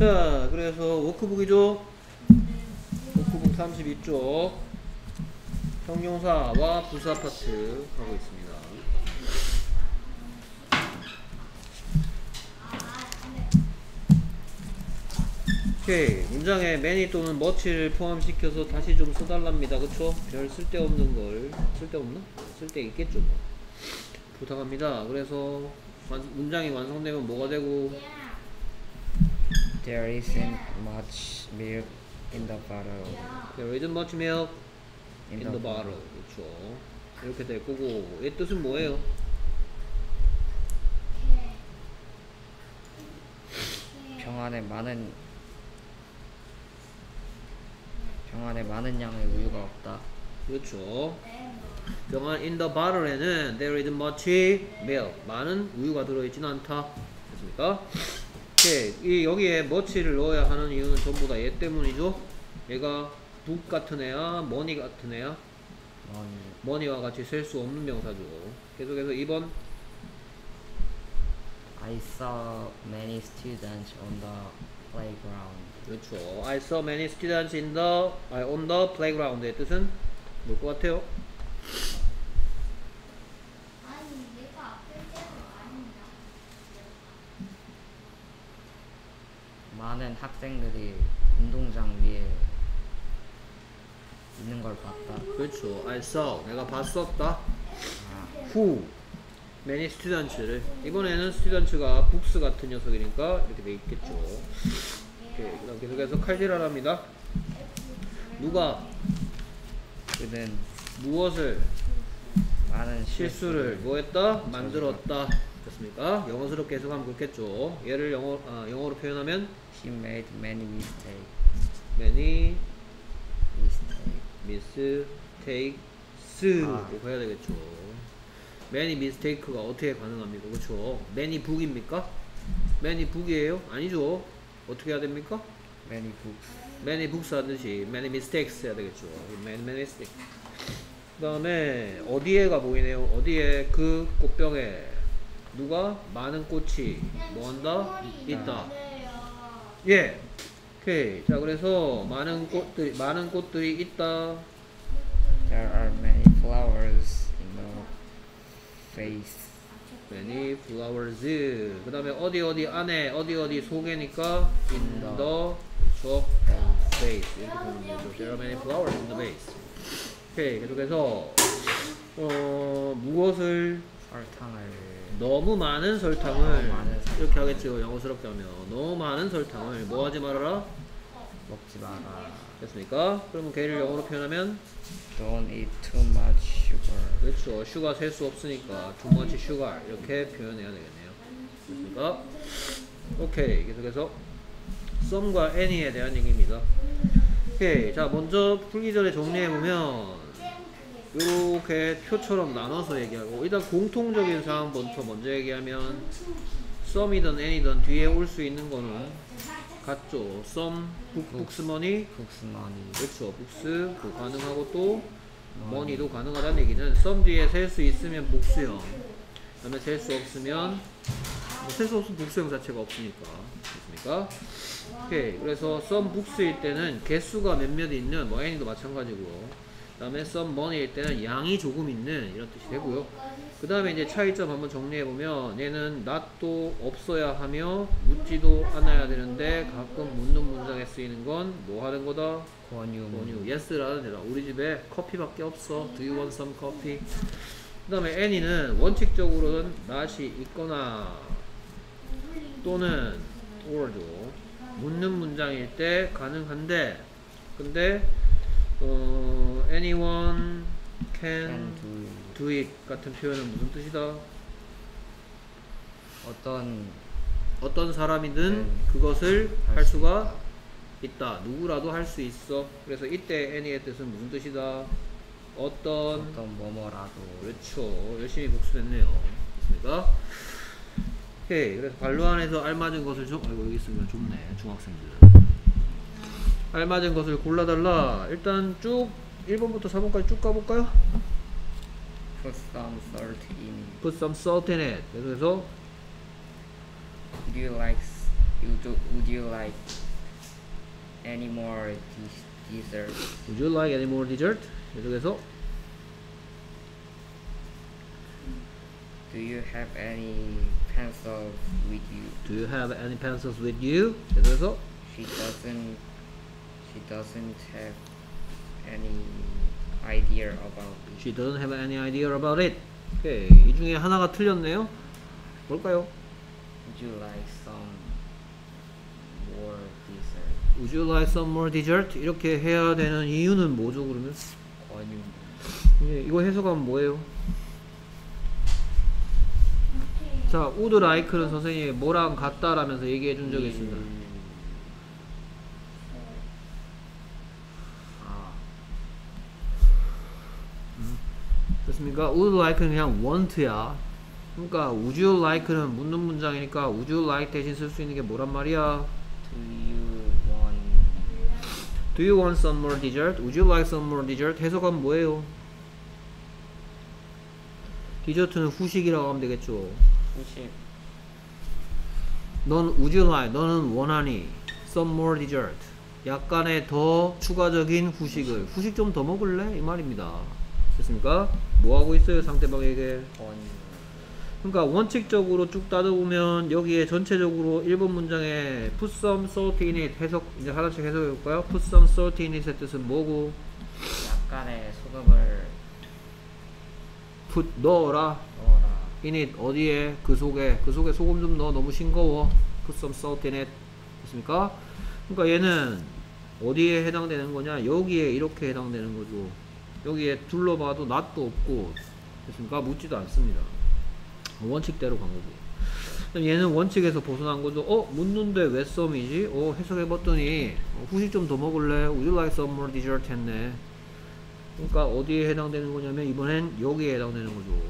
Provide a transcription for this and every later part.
자, 그래서 워크북이죠. 워크북 32쪽 형용사와 부사 파트 하고 있습니다. 오케이 문장에 many 또는 much를 포함시켜서 다시 좀 써달랍니다 그쵸? 별 쓸데없는 걸 쓸데없나? 쓸데 있겠죠 뭐. 부탁합니다 그래서 완- 문장이 완성되면 뭐가 되고 There isn't much milk in the bottle. There isn't much milk In, the bottle 그쵸 이렇게 될 거고 이 뜻은 뭐예요? 병 안에 많은 병 안에 많은 양의 우유가 없다. 그렇죠 병안 in the bottle에는 there isn't much milk 많은 우유가 들어있지는 않다 됐습니까? 오케이 이 여기에 much를 넣어야 하는 이유는 전부 다 얘 때문이죠 얘가 북 같은 애야 머니 같은 애야 넌 머니와 같이 셀수 없는 명사죠 계속해서 2번 I saw many students on the playground. 그렇죠 I saw many students in the 아, on the playground의 뜻은 뭘 것 같아요? 아니 내가 앞에 때는 아니다. 많은 학생들이 운동장 위에 있는 걸 봤다. 그렇죠. I saw 내가 봤었다. 아, who many students를 이번에는 students가 books 같은 녀석이니까 이렇게 돼 있겠죠. 그다음 계속해서 칼질하랍니다. 누가? 그는 무엇을? 많은 실수를 뭐했다? 만들었다. 됐습니까? 영어스럽게 해석하면 그렇겠죠. 얘를 영어 아, 영어로 표현하면 He made many mistakes. many Mistake. mistakes로 아. 해야 되겠죠 many mistake가 어떻게 가능합니까 그렇죠 many book입니까 many book이에요 아니죠 어떻게 해야 됩니까 Many books. many books 하듯이 many mistakes 해야 되겠죠. many many mistakes. 그 다음에 어디에가 보이네요. 어디에 그 꽃병에 누가 많은 꽃이 뭐한다 있다. 예. 오케이. 자 그래서 많은 꽃들이 많은 꽃들이 있다. There are many flowers in the vase. many flowers. 그 다음에 어디 어디 안에 어디 어디 속에니까 in the 그렇죠. vase 이렇게 보면 되죠. There are many flowers in the vase. 오케이 계속해서 어 무엇을 설탕을. 너무 많은 설탕을 너무 많은. 이렇게 하겠죠 영어스럽게 하면. 너무 많은 설탕을. 뭐 하지 말아라? 먹지 마라. 됐습니까? 그러면 걔를 영어로 표현하면? Don't eat too much sugar. 그렇죠. sugar 셀 수 없으니까 too much sugar. 이렇게 표현해야 되겠네요. 됐습니까? 오케이. 계속해서 some과 any에 대한 얘기입니다. 오케이. 자 먼저 풀기 전에 정리해보면 이렇게 표처럼 나눠서 얘기하고 일단 공통적인 사항부터 먼저 얘기하면 some이든 any든 뒤에 올 수 있는 거는 같죠. money Books money. 그렇죠. books도 가능하고 또 money도 가능하다는 얘기는 some 뒤에 셀 수 있으면 복수형 그 다음에 셀 수 없으면 뭐 셀 수 없으면 복수형 자체가 없으니까. 됐습니까? 오케이. 그래서 some books일 때는 개수가 몇몇 있는 뭐 any도 마찬가지고 그 다음에 some money일 때는 양이 조금 있는 이런 뜻이 되고요. 그 다음에 이제 차이점 한번 정리해보면 얘는 not도 없어야 하며 묻지도 않아야 되는데 가끔 묻는 문장에 쓰이는 건 뭐 하는 거다? 권유. 원유. yes라는 대답. 우리 집에 커피밖에 없어. Do you want some coffee? 그 다음에 any는 원칙적으로는 not이 있거나 또는 or도 묻는 문장일 때 가능한데 근데 어, anyone can do. it 같은 표현은 무슨 뜻이다? 어떤 어떤 사람이든 네. 그것을 할 할수 수가 있다. 누구라도 할 수 있어. 그래서 이때 any의 뜻은 무슨 뜻이다? 어떤 어떤 뭐뭐라도 그렇죠. 열심히 복습했네요. 됐습니까? 오케이. 그래서 관로 안에서 알맞은 것을 좀 아이고 여기 있으면 좁네. 중학생들. 알맞은 것을 골라달라. 일단 쭉 1번부터 4번까지 쭉 가볼까요? put some salt in. Put some salt in it. 그래서 Do you like You do, would you like any more des- dessert? Would you like any more dessert? 계속해서 Do you have any pencils with you? Do you have any pencils with you? 계속해서 She doesn't. She doesn't have any idea about it. She doesn't have any idea about it. 오케이. 이 중에 하나가 틀렸네요. 뭘까요? Would you like some more dessert? Would you like some more dessert? 이렇게 해야 되는 이유는 뭐죠, 그러면? 권유. 예, 이거 해석하면 뭐예요? 자, would like는 선생님이 뭐랑 같다라면서 얘기해 준 적이 있습니다. 됐습니까? would like는 그냥 want야. 그러니까 would you like는 묻는 문장이니까 would you like 대신 쓸 수 있는 게 뭐란 말이야? do you want Do you want some more dessert? Would you like some more dessert? 해석하면 뭐예요? 디저트는 후식이라고 하면 되겠죠. 후식? 넌 would you like? 너는 원하니? Some more dessert. 약간의 더 추가적인 후식을. 후식 좀 더 먹을래? 이 말입니다. 됐습니까? 뭐 하고 있어요 상대방에게? 그러니까 원칙적으로 쭉 따져 보면 여기에 전체적으로 1번 문장에 put some salt in it 해석 이제 하나씩 해석해 볼까요? put some salt in it의 뜻은 뭐고? 약간의 소금을 put 넣어라 넣어라. in it 어디에? 그 속에 그 속에 소금 좀 넣어 너무 싱거워 put some salt in it 됐습니까? 그러니까 얘는 어디에 해당되는 거냐? 여기에 이렇게 해당되는 거죠 여기에 둘러봐도 낫도 없고 됐습니까? 묻지도 않습니다 원칙대로 간 거고 얘는 원칙에서 벗어난 거죠 어? 묻는데 왜 썸이지? 어 해석해봤더니 어, 후식 좀 더 먹을래? Would you like some more dessert 했네 그러니까 어디에 해당되는 거냐면 이번엔 여기에 해당되는 거죠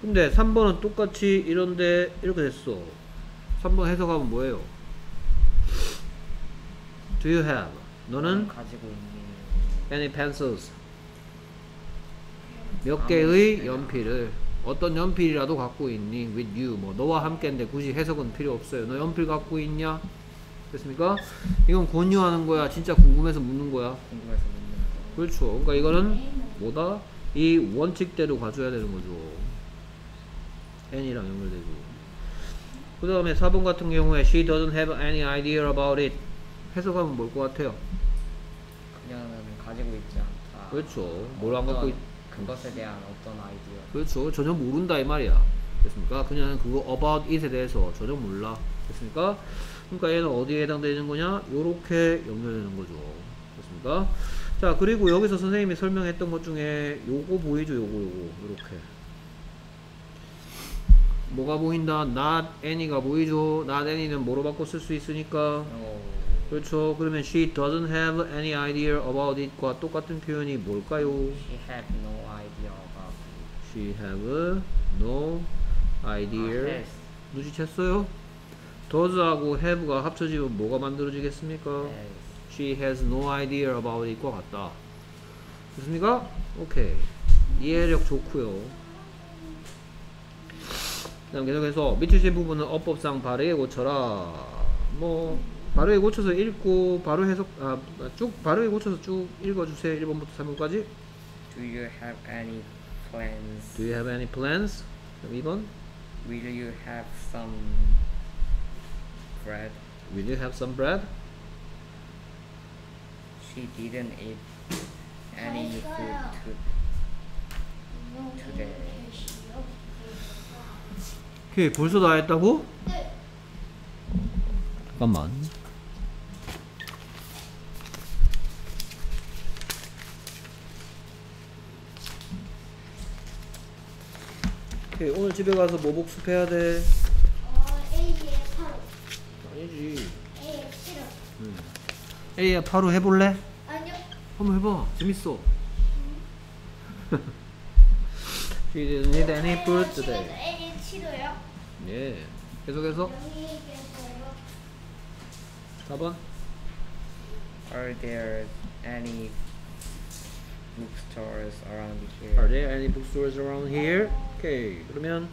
근데 3번은 똑같이 이런데 이렇게 됐어 3번 해석하면 뭐예요? Do you have? 너는 가지고 있는 any pencils? 몇 개의 연필을 어떤 연필이라도 갖고 있니? with you 뭐 너와 함께인데 굳이 해석은 필요 없어요. 너 연필 갖고 있냐? 됐습니까? 이건 권유하는 거야. 진짜 궁금해서 묻는 거야. 궁금해서 묻는 거. 그렇죠. 그러니까 이거는 뭐다? 이 원칙대로 가져야 되는 거죠. n이랑 연결되고. 그 다음에 4번 같은 경우에 she doesn't have any idea about it. 해석하면 뭘 것 같아요? 가지고 있지 않다. 그렇죠. 뭘 안 갖고 있, 그것에 대한 어떤 아이디어. 그렇죠. 전혀 모른다 이 말이야. 됐습니까? 그냥 그거 about it에 대해서 전혀 몰라. 됐습니까? 그러니까 얘는 어디에 해당되는 거냐? 요렇게 연결되는 거죠. 됐습니까? 자, 그리고 여기서 선생님이 설명했던 것 중에 요거 보이죠? 요거 요거 요렇게. 뭐가 보인다? not any가 보이죠? not any는 뭐로 바꿔 쓸 수 있으니까 어, 그렇죠. 그러면 she doesn't have any idea about it과 똑같은 표현이 뭘까요? she had no idea about it. She have no idea. 아. 눈치챘어요? does하고 have가 합쳐지면 뭐가 만들어지겠습니까? has. She has no idea about it과 같다. 됐습니까? 오케이. 이해력 좋고요. 그다음 계속해서 밑줄 부분은 어법상 바르게 고쳐라. 뭐 바르게 고쳐서 읽고 바로 해석 아쭉 바르게 고쳐서 쭉 읽어주세요. 1번부터 3번까지. Do you have any plans? Do you have any plans? 그럼 2번. Will you have some bread? Will you have some bread? She didn't eat any food to, today. 오케이 벌써 다 했다고? 네. 잠깐만 오케이 오늘 집에 가서 뭐 복습해야 돼? 어, A에 8. 아니지 A에 7. A야 바로 해볼래? 아니요. 한번 해봐 재밌어 She didn't need any food today A에 7호요? 예 계속해서 여기 얘기했어요. 4번 Are there any bookstores around here? Are there any bookstores around here? 오케이 그러면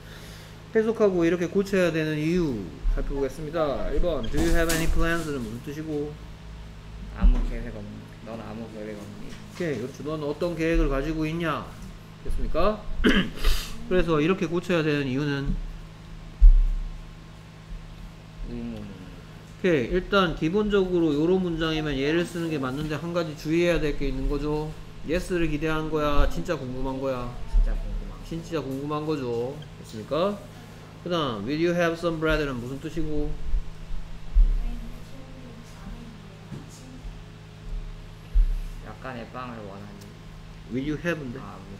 해석하고 이렇게 고쳐야 되는 이유 살펴보겠습니다. 1번 Do you have any plans는 무슨 뜻이고? 아무 계획 없니? 넌 아무 계획 없니? 오케이 그렇죠. 넌 어떤 계획을 가지고 있냐? 됐습니까? 그래서 이렇게 고쳐야 되는 이유는 의문. 오케이 일단 기본적으로 요런 문장이면 얘를 쓰는 게 맞는데 한 가지 주의해야 될 게 있는 거죠. yes를 기대한 거야? 진짜 궁금한 거야? 진짜 궁금한. 거죠. 됐습니까? 그 다음 Will you have some bread는 무슨 뜻이고? 약간의 빵을 원하니. Will you have인데? 아, 뭐.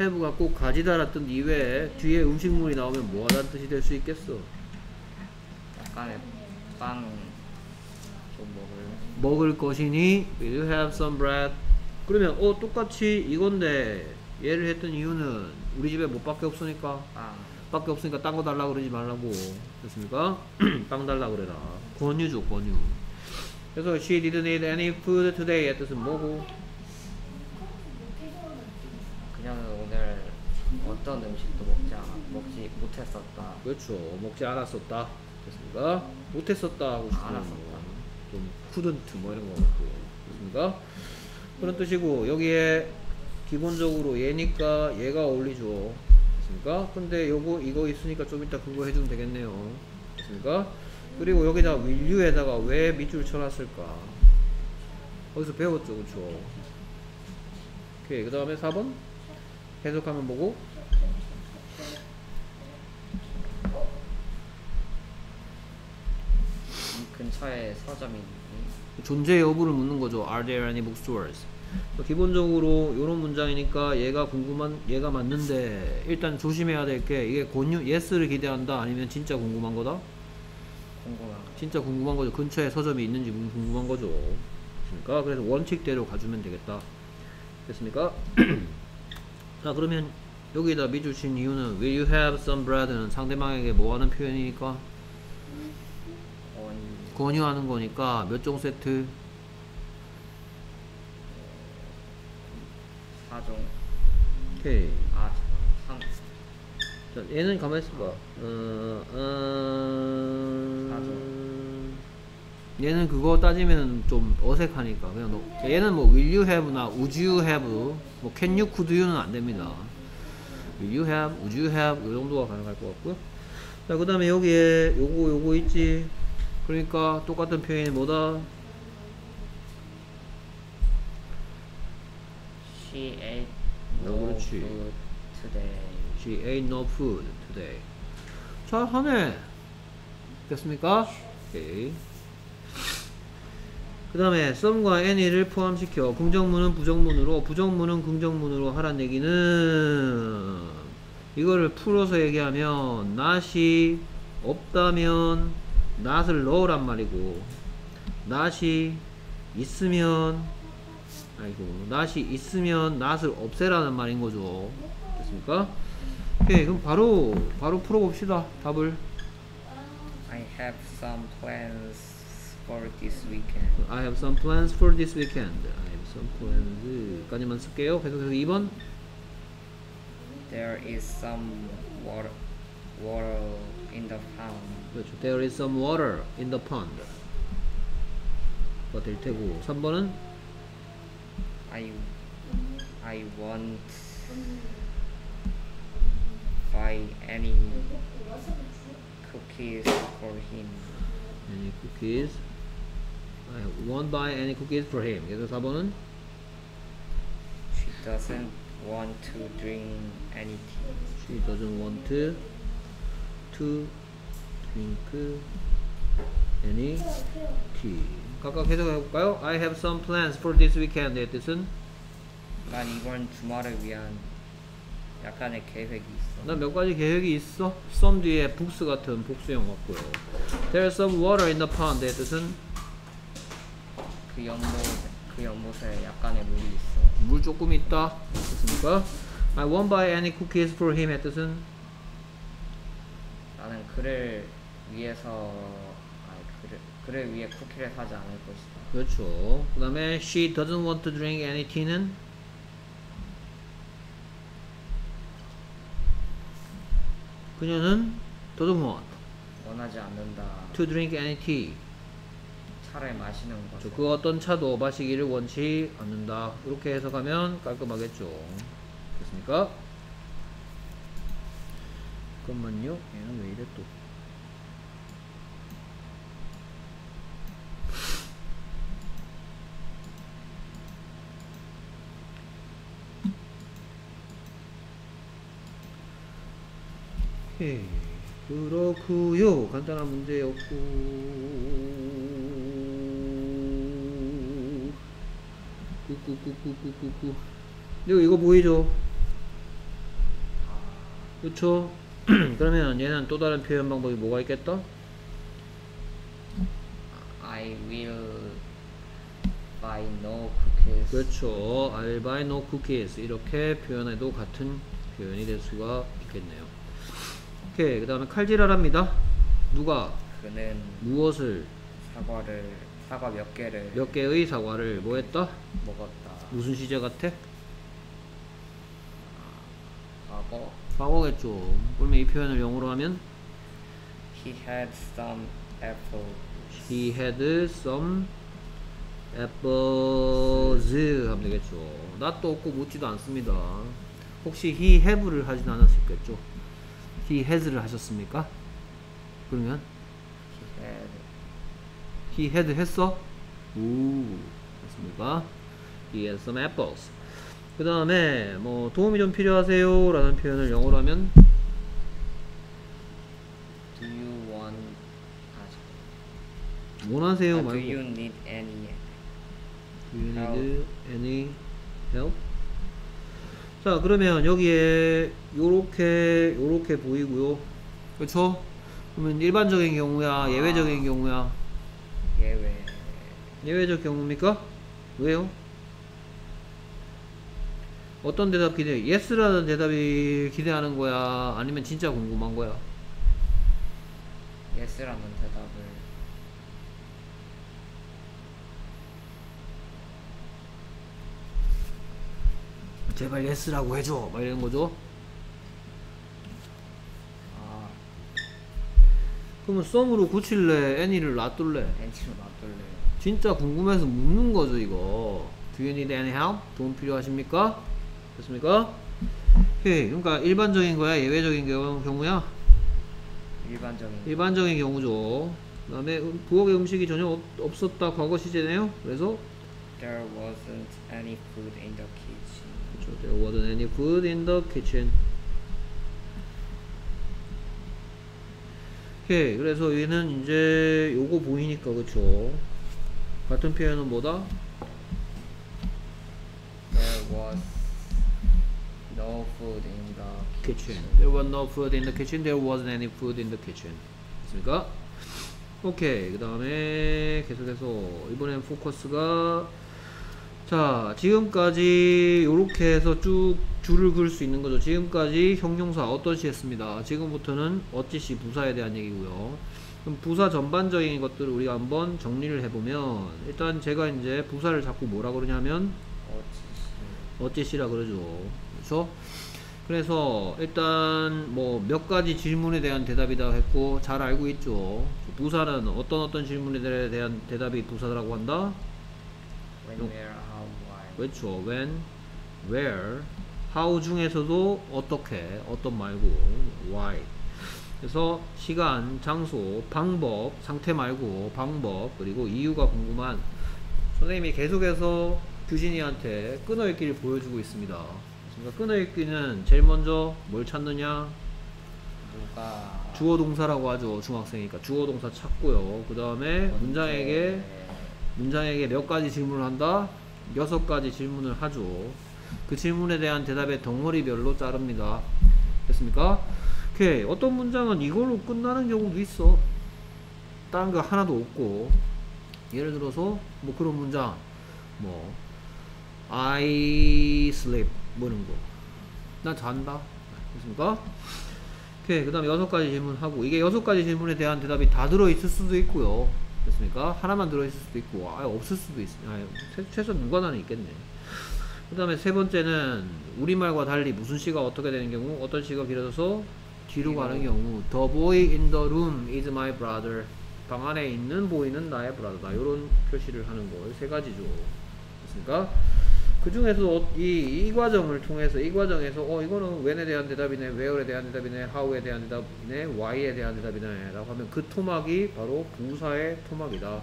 have가 꼭 가지다라 뜻 이외에 뒤에 음식물이 나오면 뭐하다는 뜻이 될 수 있겠어? 약간의 빵 좀 먹을. 먹을 것이니 Will you have some bread? 그러면 어 똑같이 이건데 얘를 했던 이유는 우리 집에 뭐밖에 없으니까 빵. 밖에 없으니까 딴 거 달라 그러지 말라고 됐습니까? 빵 달라 그래라 권유죠 권유 그래서 she didn't eat any food today의 뜻은 뭐고? 그녀는 오늘 어떤 음식도 먹지 않아, 먹지 못했었다. 그렇죠 먹지 않았었다 됐습니까? 못했었다 하고 싶으면 않았었다. 뭐, 좀 couldn't 뭐 이런 거 같고 됐습니까? 그런 뜻이고 여기에 기본적으로 얘니까 얘가 어울리죠 됐습니까? 근데 요거 이거 있으니까 좀 이따 그거 해주면 되겠네요 됐습니까? 그리고 여기다 you에다가 왜 밑줄 쳐놨을까 거기서 배웠죠 그쵸 오케이 그 다음에 4번 해석하면 보고 이 근처에 서점이? 존재 여부를 묻는 거죠. Are there any bookstores? 기본적으로 이런 문장이니까 얘가 궁금한 얘가 맞는데 일단 조심해야 될 게 이게 권유 yes를 기대한다 아니면 진짜 궁금한 거다? 궁금한 거. 진짜 궁금한 거죠. 근처에 서점이 있는지 궁금한 거죠. 됐습니까? 그래서 원칙대로 가주면 되겠다. 됐습니까? 자 그러면 여기다 친 이유는 Will you have some bread는 상대방에게 뭐 하는 표현이니까 권유하는 거니까 몇 종 세트? 사종. 오케이. 아, 삼. 자, 얘는 가만히 있어봐. 어, 어, 얘는 그거 따지면 좀 어색하니까 그냥 너, 자, 얘는 뭐 will you have나 would you have, 뭐 can you, could you는 안 됩니다. will you have, would you have 요 정도가 가능할 것 같고요. 자, 그 다음에 여기에 요거 요거 있지. 그러니까 똑같은 표현이 뭐다? She ate 어, no 그렇지. food today. She ate no food today. 잘 하네. 됐습니까? 오케이. 그 다음에 some과 any를 포함시켜 긍정문은 부정문으로 부정문은 긍정문으로 하란 얘기는 이거를 풀어서 얘기하면 not이 없다면 not을 넣으란 말이고 not이 있으면 아이고 not이 있으면 not을 없애라는 말인 거죠 됐습니까? 오케이 그럼 바로 바로 풀어봅시다 답을 I have some plans for this weekend. I have some plans for this weekend. I have some plans. 까지만 쓸게요. 계속해서 2번. There is some water, water in the pond. 그렇죠. There is some water in the pond. 가 될 테고. 3번은 I I won't buy any cookies for him. Any cookies? I won't buy any cookies for him. Yes, Sabonin? She doesn't want to drink any tea. She doesn't want to to drink uh, any tea. 각각 해석해 볼까요? I have some plans for this weekend의 뜻은 난 이번 주말을 위한 약간의 계획이 있어. 난 몇 가지 계획이 있어. some 뒤에 books 같은 복수형 같고요. There's some water in the pond의 뜻은 그 연못, 그 연못에 약간의 물이 있어. 물 조금 있다. 됐습니까? I won't buy any cookies for him의 뜻은 나는 그를 위해서, 그를 위해 쿠키를 사지 않을 것이다. 그렇죠. 그 다음에 she doesn't want to drink any tea는 그녀는 doesn't want 원하지 않는다. To drink any tea. 차를 마시는 저 것을 그 어떤 차도 마시기를 원치 않는다. 이렇게 해석하면 깔끔하겠죠. 됐습니까? 잠깐만요. 얘는 왜 이래 또? 오케이. 그렇구요. 간단한 문제였고. 꾸꾸꾸꾸꾸꾸꾸. 이거 이거 보이죠? 그쵸? 그러면 얘는 또 다른 표현 방법이 뭐가 있겠다? I will buy no cookies. 그렇죠. I'll buy no cookies. 이렇게 표현해도 같은 표현이 될 수가 있겠네요. 오케이. 그 다음에 칼질하랍니다. 누가 그는 무엇을 사과를 사과 몇 개를 몇 개의 사과를 뭐 했다? 먹었다. 무슨 시제 같아? 과거 과거겠죠. 그러면 이 표현을 영어로 하면 he had some apple. He had some apples 하면 되겠죠. not도 없고 묻지도 않습니다. 혹시 he have를 하진 않았겠죠? He has를 하셨습니까? 그러면 He had he had 했어? 오, 됐습니까? He had some apples. 그 다음에 뭐 도움이 좀 필요하세요 라는 표현을 영어로 하면 Do you want 아, 원하세요 아, 말고 Do you need any Do you need any help? 자 그러면 여기에 요렇게 요렇게 보이고요 그렇죠? 그러면 일반적인 경우야 예외적인 경우야 예외 예외적 경우입니까? 왜요? 어떤 대답 기대? yes라는 대답이 기대하는 거야? 아니면 진짜 궁금한 거야? yes라는 대답을 제발 yes라고 해줘 막 이런 거죠? 아 그러면 썸으로 고칠래? any를 놔둘래? 벤치로 놔둘래요. 진짜 궁금해서 묻는 거죠 이거 Do you need any help? 도움 필요하십니까? 됐습니까? 오케이 그러니까 일반적인 거야 예외적인 경우, 경우야 일반적인 일반적인 경우죠 그 다음에 부엌에 음식이 전혀 없, 없었다 과거 시제네요 그래서 There wasn't any food in the kitchen. 그렇죠. There wasn't any food in the kitchen 오케이 그래서 얘는 이제 요거 보이니까 그쵸 같은 표현은 뭐다? There was no food in the kitchen. There was no food in the kitchen. There wasn't any food in the kitchen. 됐습니까? 오케이. 그 다음에 계속해서 이번엔 포커스가 자 지금까지 요렇게 해서 쭉 줄을 그을 수 있는 거죠. 지금까지 형용사 어떤 시 했습니다. 지금부터는 어찌시 부사에 대한 얘기고요. 그럼 부사 전반적인 것들을 우리가 한번 정리를 해보면 일단 제가 이제 부사를 자꾸 뭐라 그러냐면 어찌시 어찌시라 그러죠. 그렇죠? 그래서 일단 뭐 몇 가지 질문에 대한 대답이다 했고 잘 알고 있죠. 부사는 어떤 어떤 질문에 대한 대답이 부사라고 한다. when. 그렇죠. when, where, how 중에서도 어떻게, 어떤 말고 why. 그래서 시간, 장소, 방법, 상태 말고 방법, 그리고 이유가 궁금한 선생님이 계속해서 규진이한테 끊어읽기를 보여주고 있습니다. 그러니까 끊어읽기는 제일 먼저 뭘 찾느냐? 주어 동사라고 하죠. 중학생이니까 주어 동사 찾고요. 그 다음에 문장에게 문장에게 몇 가지 질문을 한다? 여섯 가지 질문을 하죠. 그 질문에 대한 대답의 덩어리별로 자릅니다. 됐습니까? 오케이. 어떤 문장은 이걸로 끝나는 경우도 있어. 다른 거 하나도 없고. 예를 들어서, 뭐 그런 문장. 뭐, I sleep. 뭐 이런 거. 나 잔다. 됐습니까? 오케이. 그 다음에 여섯 가지 질문하고. 이게 여섯 가지 질문에 대한 대답이 다 들어있을 수도 있고요. 됐습니까? 하나만 들어있을 수도 있고, 아예 없을 수도 있, 아예 최- 최소 무관한은 있겠네. 그 다음에 세 번째는 우리말과 달리 무슨 시가 어떻게 되는 경우, 어떤 시가 길어져서? 뒤로 가는 경우. The boy in the room is my brother. 방 안에 있는 보이는 나의 브라더다. 이런 표시를 하는 거세 가지죠. 됐습니까? 그 중에서 이, 이 과정을 통해서 이 과정에서 어 이거는 when에 대한 대답이네 where에 대한 대답이네 how에 대한 대답이네 why에 대한 대답이네 라고 하면 그 토막이 바로 부사의 토막이다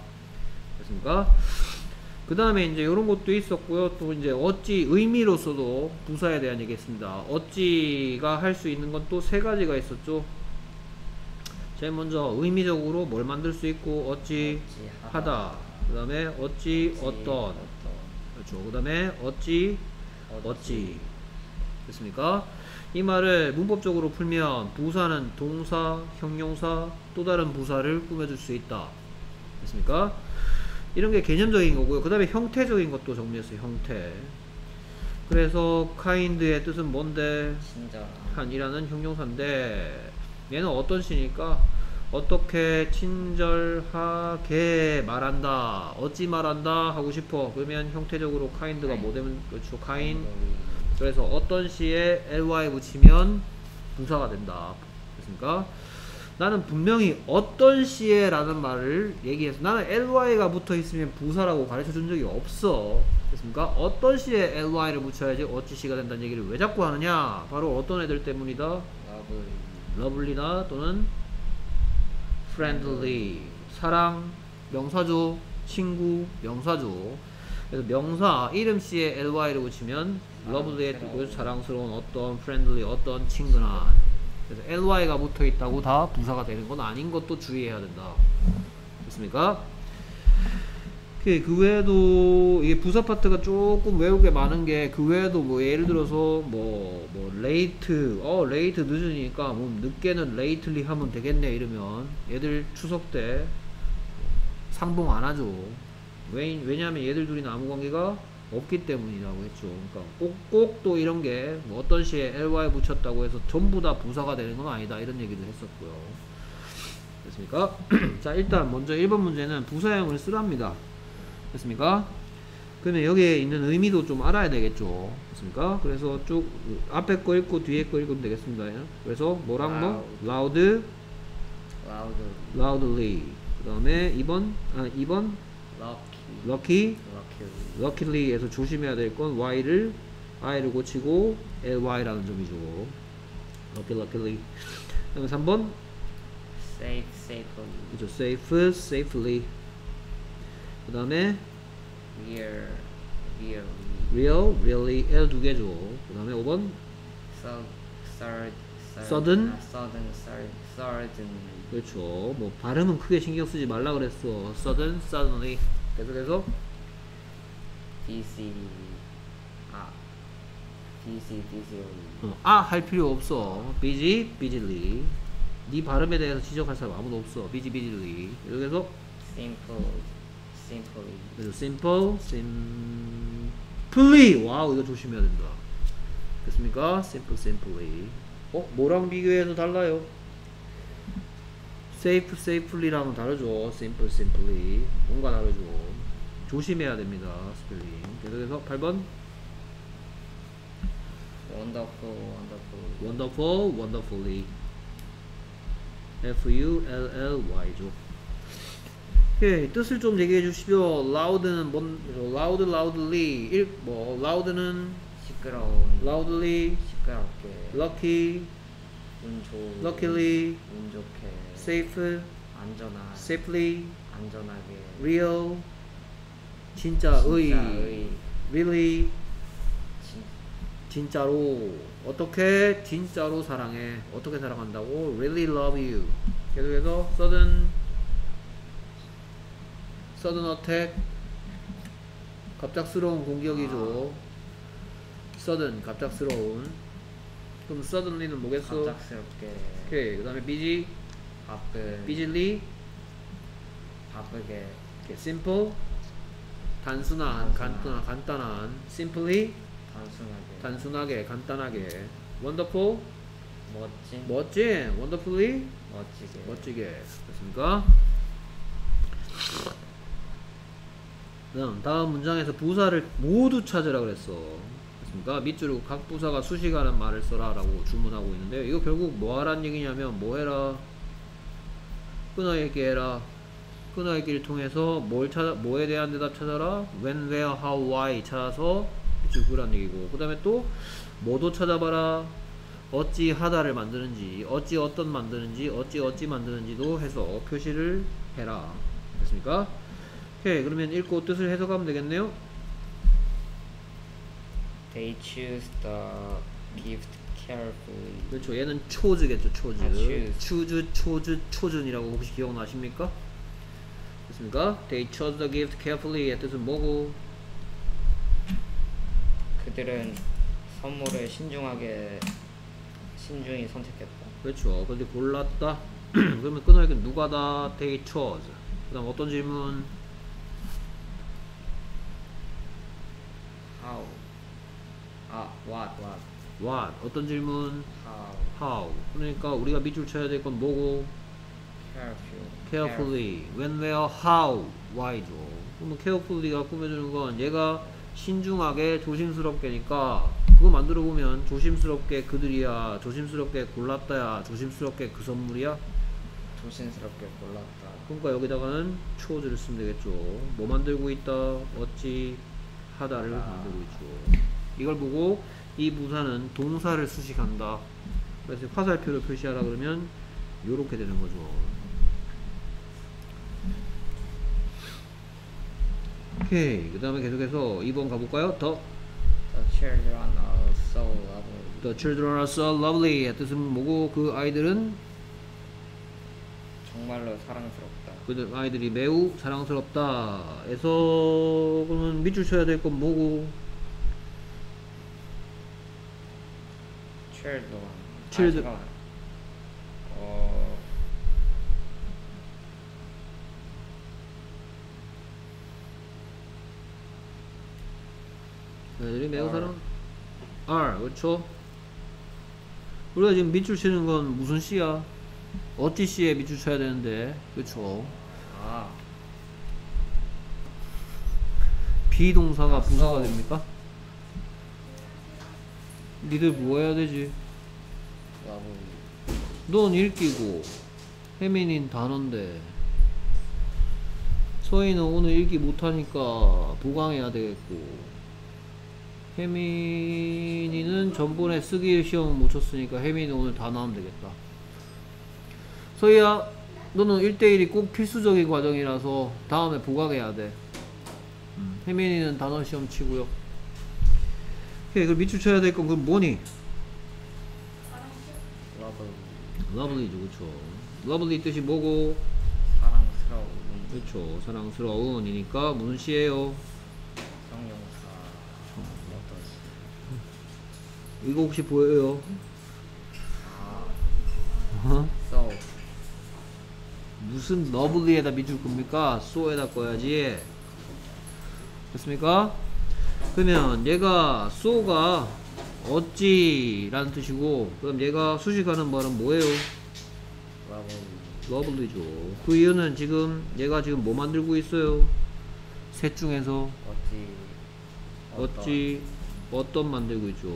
됐습니까? 그 다음에 이제 이런 것도 있었고요. 또 이제 어찌 의미로서도 부사에 대한 얘기 했습니다. 어찌가 할 수 있는 건 또 세 가지가 있었죠. 제일 먼저 의미적으로 뭘 만들 수 있고 어찌 어찌 하다. 그 다음에 어찌 어떤. 그렇죠. 그 다음에 어찌 어찌. 됐습니까? 이 말을 문법적으로 풀면 부사는 동사, 형용사, 또 다른 부사를 꾸며줄 수 있다. 됐습니까? 이런 게 개념적인 거고요. 그 다음에 형태적인 것도 정리했어요. 형태. 그래서 kind의 뜻은 뭔데? 친절한 한이라는 형용사인데 얘는 어떤 시니까 어떻게 친절하게 말한다 어찌 말한다 하고 싶어. 그러면 형태적으로 kind가 뭐 되면 그렇죠. kindly 그래서 어떤 시에 ly 붙이면 부사가 된다. 됐습니까? 나는 분명히 어떤 시에 라는 말을 얘기해서 나는 ly가 붙어 있으면 부사라고 가르쳐 준 적이 없어. 됐습니까? 어떤 시에 ly를 붙여야지 어찌 시가 된다는 얘기를 왜 자꾸 하느냐? 바로 어떤 애들 때문이다? lovely. lovely나 또는 friendly. 사랑 명사죠 친구 명사죠 그래서 명사 이름 씨에 ly를 붙이면 lovely의 뜻 사랑스러운 어떤 friendly 어떤 친근한 그래서 ly가 붙어 있다고 다 부사가 되는 건 아닌 것도 주의해야 된다. 됐습니까? 그, 그 외에도 이게 부사 파트가 조금 외우게 많은 게 그 외에도 뭐 예를 들어서 뭐뭐 late 어 late 늦으니까 뭐 늦게는 lately 하면 되겠네 이러면 얘들 추석 때 상봉 안 하죠. 왜, 왜냐하면 얘들 둘이 아무 관계가 없기 때문이라고 했죠. 그러니까 꼭 꼭 또 이런 게 뭐 어떤 시에 ly 붙였다고 해서 전부 다 부사가 되는 건 아니다 이런 얘기도 했었고요. 됐습니까? 자 일단 먼저 1번 문제는 부사형을 쓰랍니다 됐습니까? 그러면 여기에 있는 의미도 좀 알아야 되겠죠. 됐습니까? 그래서 쭉 앞에 거 읽고 뒤에 거 읽으면 되겠습니다. 그래서 뭐랑 뭐? loud, loudly. 그 다음에 2번, 아 2번 lucky lucky, lucky luckily에서 조심해야 될 건 y를 i를 고치고 ly라는 점이죠. lucky, luckily. 그 다음에 3번 safe safely 그죠 safe, safely. 그 다음에 real real real, really, L 두 개죠. 그 다음에 5번 서 서드 Sudden? 서든 서든 그렇죠. 뭐 발음은 크게 신경 쓰지 말라 그랬어. sudden, suddenly. 계속해서 DC 아 DC DC 어, 아할 필요 없어. busy, busily. 네 발음에 대해서 지적할 사람 아무도 없어. busy, busily. 계속해서 simple simply 그래서 simple, simply. 와우 이거 조심해야 된다. 됐습니까? simple, simply. 어 뭐랑 비교해서 달라요? safe, safely랑은 다르죠. simple, simply. 뭔가 다르죠. 조심해야 됩니다. 스펠링. 계속해서 8번. wonderful wonderful wonderful, wonderfully. F U L L Y죠. 예, 뜻을 좀 얘기해 주십시오. loud는 뭔 loud, loudly. 일, 뭐 loud는 시끄러운 loudly, 시끄럽게 lucky, 운 좋은 luckily, 운 좋게 safe, 안전한 safely, 안전하게 real, 진짜의, 진짜의 really, 진, 진짜로 어떻게 진짜로 사랑해 어떻게 사랑한다고 really love you 계속해서 sudden sudden attack 갑작스러운 공격이죠 sudden 갑작스러운. 그럼 suddenly는 뭐겠어? 갑작스럽게. 오케이 그 다음에 busy 바쁜 busily 바쁘게. 오케이, simple. 단순한. 간단한 간단한. simply. 단순하게. 단순하게 간단하게. wonderful. 멋진. 멋진. wonderfully. 멋지게. 멋지게. 됐습니까? 다음 다음 문장에서 부사를 모두 찾으라 그랬어. 됐습니까? 밑줄로 각 부사가 수식하는 말을 써라 라고 주문하고 있는데 이거 결국 뭐 하란 얘기냐면 뭐 해라? 끊어읽기 해라. 끊어읽기를 통해서 뭘 찾아 뭐에 대한 대답 찾아라? when, where, how, why 찾아서 밑줄 그란 얘기고. 그 다음에 또 뭐도 찾아봐라. 어찌 하다를 만드는지 어찌 어떤 만드는지 어찌 어찌 만드는지도 해서 표시를 해라. 됐습니까? 오케이 그러면 읽고 뜻을 해석하면 되겠네요 They choose the gift carefully. 그렇죠 얘는 초즈겠죠 초즈 아, choose. 초즈 초즌이라고 혹시 기억나십니까? 됐습니까? They chose the gift carefully의 뜻은 뭐고 그들은 선물을 신중하게 신중히 선택했다. 그렇죠 근데 골랐다 그러면 끊어야겠 누가다 They chose 그 다음 어떤 질문 How? 아, what, what? What? 어떤 질문? How? How? 그러니까 우리가 밑줄 쳐야 될 건 뭐고? Careful. carefully. When, where, how, why죠. 그러면 carefully가 꾸며주는 건 얘가 신중하게 조심스럽게니까 그거 만들어 보면 조심스럽게 그들이야 조심스럽게 골랐다야 조심스럽게 그 선물이야? 조심스럽게 골랐다. 그러니까 여기다가는 chose를 쓰면 되겠죠. 뭐 만들고 있다? 어찌? 하다를 하다. 만들고 있죠. 이걸 보고 이 부사는 동사를 수식한다. 그래서 화살표를 표시하라 그러면 요렇게 되는 거죠. 오케이. 그 다음에 계속해서 2번 가볼까요? 더. The children are so lovely. The children are so lovely. 의 뜻은 뭐고? 그 아이들은 정말로 사랑스럽다. 그 아이들이 매우 사랑스럽다. 에서 그러면 밑줄 쳐야 될 건 뭐고 Children. Children. 아, 잠깐만. 어, 애들이 매우 are. 사랑 are 그렇죠 우리가 지금 밑줄 치는 건 무슨 씨야 어찌 씨에 밑줄 쳐야 되는데 그렇죠 아, 비동사가 아, 부사가. 됩니까 니들 뭐 해야 되지? lovely. 넌 읽기고 혜민인 단어인데. 서희는 오늘 읽기 못하니까 보강해야 되겠고. 혜민이는 전번에 쓰기 시험 못 쳤으니까 혜민이 오늘 단어 하면 되겠다. 서희야 너는 1대1이 꼭 필수적인 과정이라서 다음에 보강해야 돼. 음, 혜민이는 단어 시험 치고요 이 그럼 밑줄 쳐야 될 건 그럼 뭐니? lovely죠 그쵸 lovely 뜻이 뭐고 사랑스러운 그렇죠 사랑스러운이니까 무슨 시예요 형용사. 어떤 시? 이거 혹시 보여요? 아, 어? so. 무슨 lovely에다 밑줄 겁니까? so에다 그어야지 됐습니까? 그러면 얘가 so가 어찌 라는 뜻이고 그럼 얘가 수식하는 말은 뭐예요? lovely죠 그 이유는 지금 얘가 지금 뭐 만들고 있어요? 셋 중에서 어찌. 어찌 어떤 만들고 있죠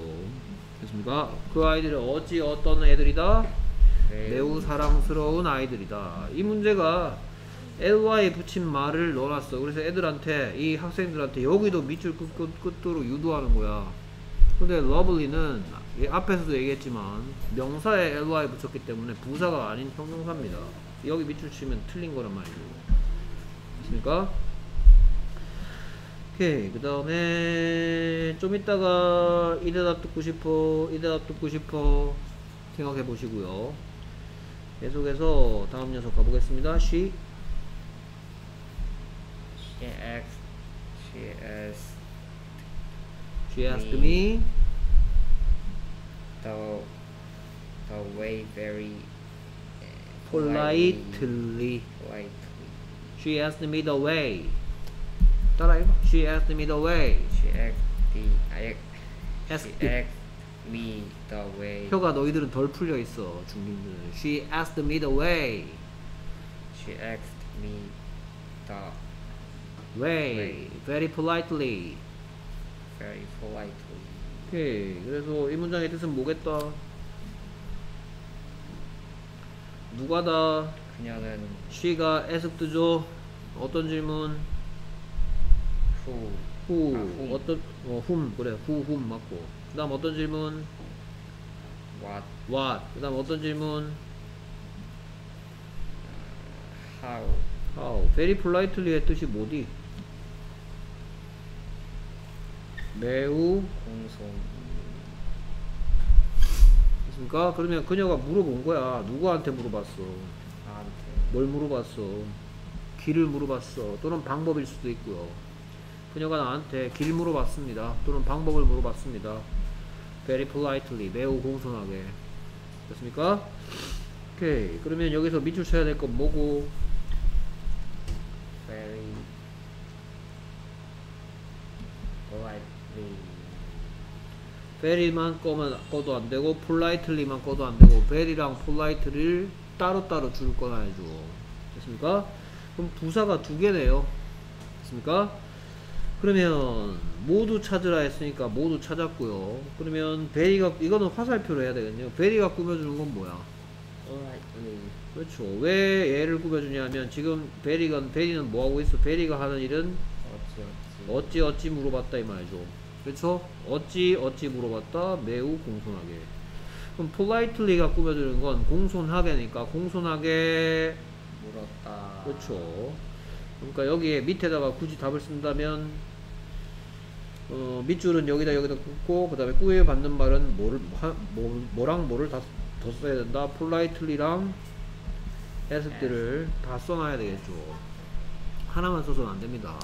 됐습니까? 그 아이들은 어찌 어떤 애들이다? 매우 사랑스러운 아이들이다 이 문제가 ly에 붙인 말을 넣어놨어. 그래서 애들한테 이 학생들한테 여기도 밑줄 끝, 끝, 끝으로 유도하는 거야. 근데 이 앞에서도 얘기했지만 명사에 ly 붙였기 때문에 부사가 아닌 형용사입니다. 여기 밑줄 치면 틀린 거란 말이죠 됐습니까? 오케이. 그 다음에 좀 이따가 이 대답 듣고 싶어 이 대답 듣고 싶어 생각해 보시고요. 계속해서 다음 녀석 가보겠습니다. She asked. She asked she asked me the the way very uh, politely politely. she asked me the way 따라 해봐 she asked me the way She asked the I asked she asked me the way. 혀가 너희들은 덜 풀려 있어 중딩들은 she asked me the way She asked me the way very politely very politely. 오케이. 그래서 이 문장의 뜻은 뭐겠다? 누가다? 그녀는 she가 asked죠. 어떤 질문? 후 who 아, whom. 어떤 어 whom 그래 who whom 맞고. 그다음 어떤 질문? what what. 그다음 어떤 질문? how how. very politely의 뜻이 뭐디? 매우 공손 있습니까? 그러면 그녀가 물어본 거야. 누구한테 물어봤어? 나한테 뭘 물어봤어? 길을 물어봤어. 또는 방법일 수도 있고요. 그녀가 나한테 길 물어봤습니다. 또는 방법을 물어봤습니다. Very politely, 매우 공손하게. 됐습니까? 오케이. 그러면 여기서 밑줄 쳐야 될 건 뭐고? very politely very만 꺼면 꺼도 안 되고 politely만 꺼도 안 되고 very랑 polite를 따로따로 줄 꺼놔야죠. 됐습니까? 그럼 부사가 두 개네요. 됐습니까? 그러면 모두 찾으라 했으니까 모두 찾았고요. 그러면 베리가 이거는 화살표로 해야 되거든요. 베리가 꾸며주는 건 뭐야? 그렇죠. 왜 얘를 꾸며주냐면 지금 베리가 베리는 뭐 하고 있어? 베리가 하는 일은 어찌 어찌 어찌 어찌 물어봤다 이 말이죠. 그렇죠? 어찌 어찌 물어봤다 매우 공손하게. 그럼 politely가 꾸며주는 건 공손하게니까 공손하게 물었다 그렇죠. 그러니까 여기에 밑에다가 굳이 답을 쓴다면 어, 밑줄은 여기다 여기다 긋고 그 다음에 꾸에 받는 말은 뭐를 하, 뭐, 뭐랑 뭐를 다, 더 써야 된다. politely랑 ask들을 다 써놔야 되겠죠. 하나만 써서는 안 됩니다.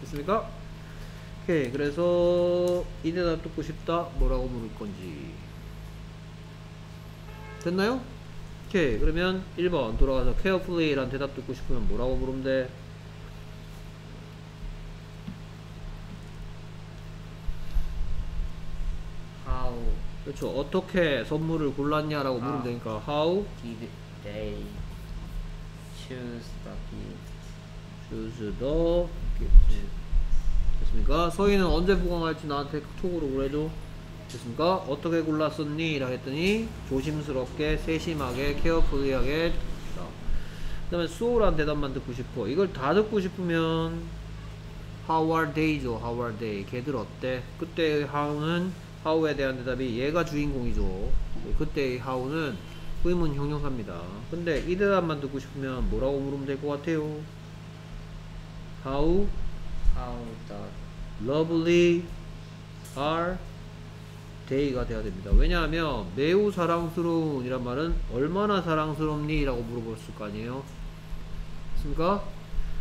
됐습니까? 오케이. 그래서 이 대답 듣고 싶다. 뭐라고 물을 건지. 됐나요? 오케이. 그러면 1번 돌아가서 carefully란 대답 듣고 싶으면 뭐라고 물으면 돼? how 그렇죠. 어떻게 선물을 골랐냐라고 물으면 아. 되니까 how did they choose the gift choose the gift. 됐습니까? 서희는 언제 부강할지 나한테 톡으로 그래줘. 됐습니까? 어떻게 골랐었니? 라고 했더니 조심스럽게 세심하게 케어풀리하게 그 다음에 소란 대답만 듣고 싶어. 이걸 다 듣고 싶으면 How are they죠. How are they. 걔들 어때? 그때 how는 how에 대한 대답이 얘가 주인공이죠. 그때 how는 의문 형용사입니다. 근데 이 대답만 듣고 싶으면 뭐라고 물으면 될 것 같아요? How how the lovely are they가 돼야 됩니다. 왜냐하면 매우 사랑스러운 이란 말은 얼마나 사랑스럽니? 라고 물어봤을 거 아니에요.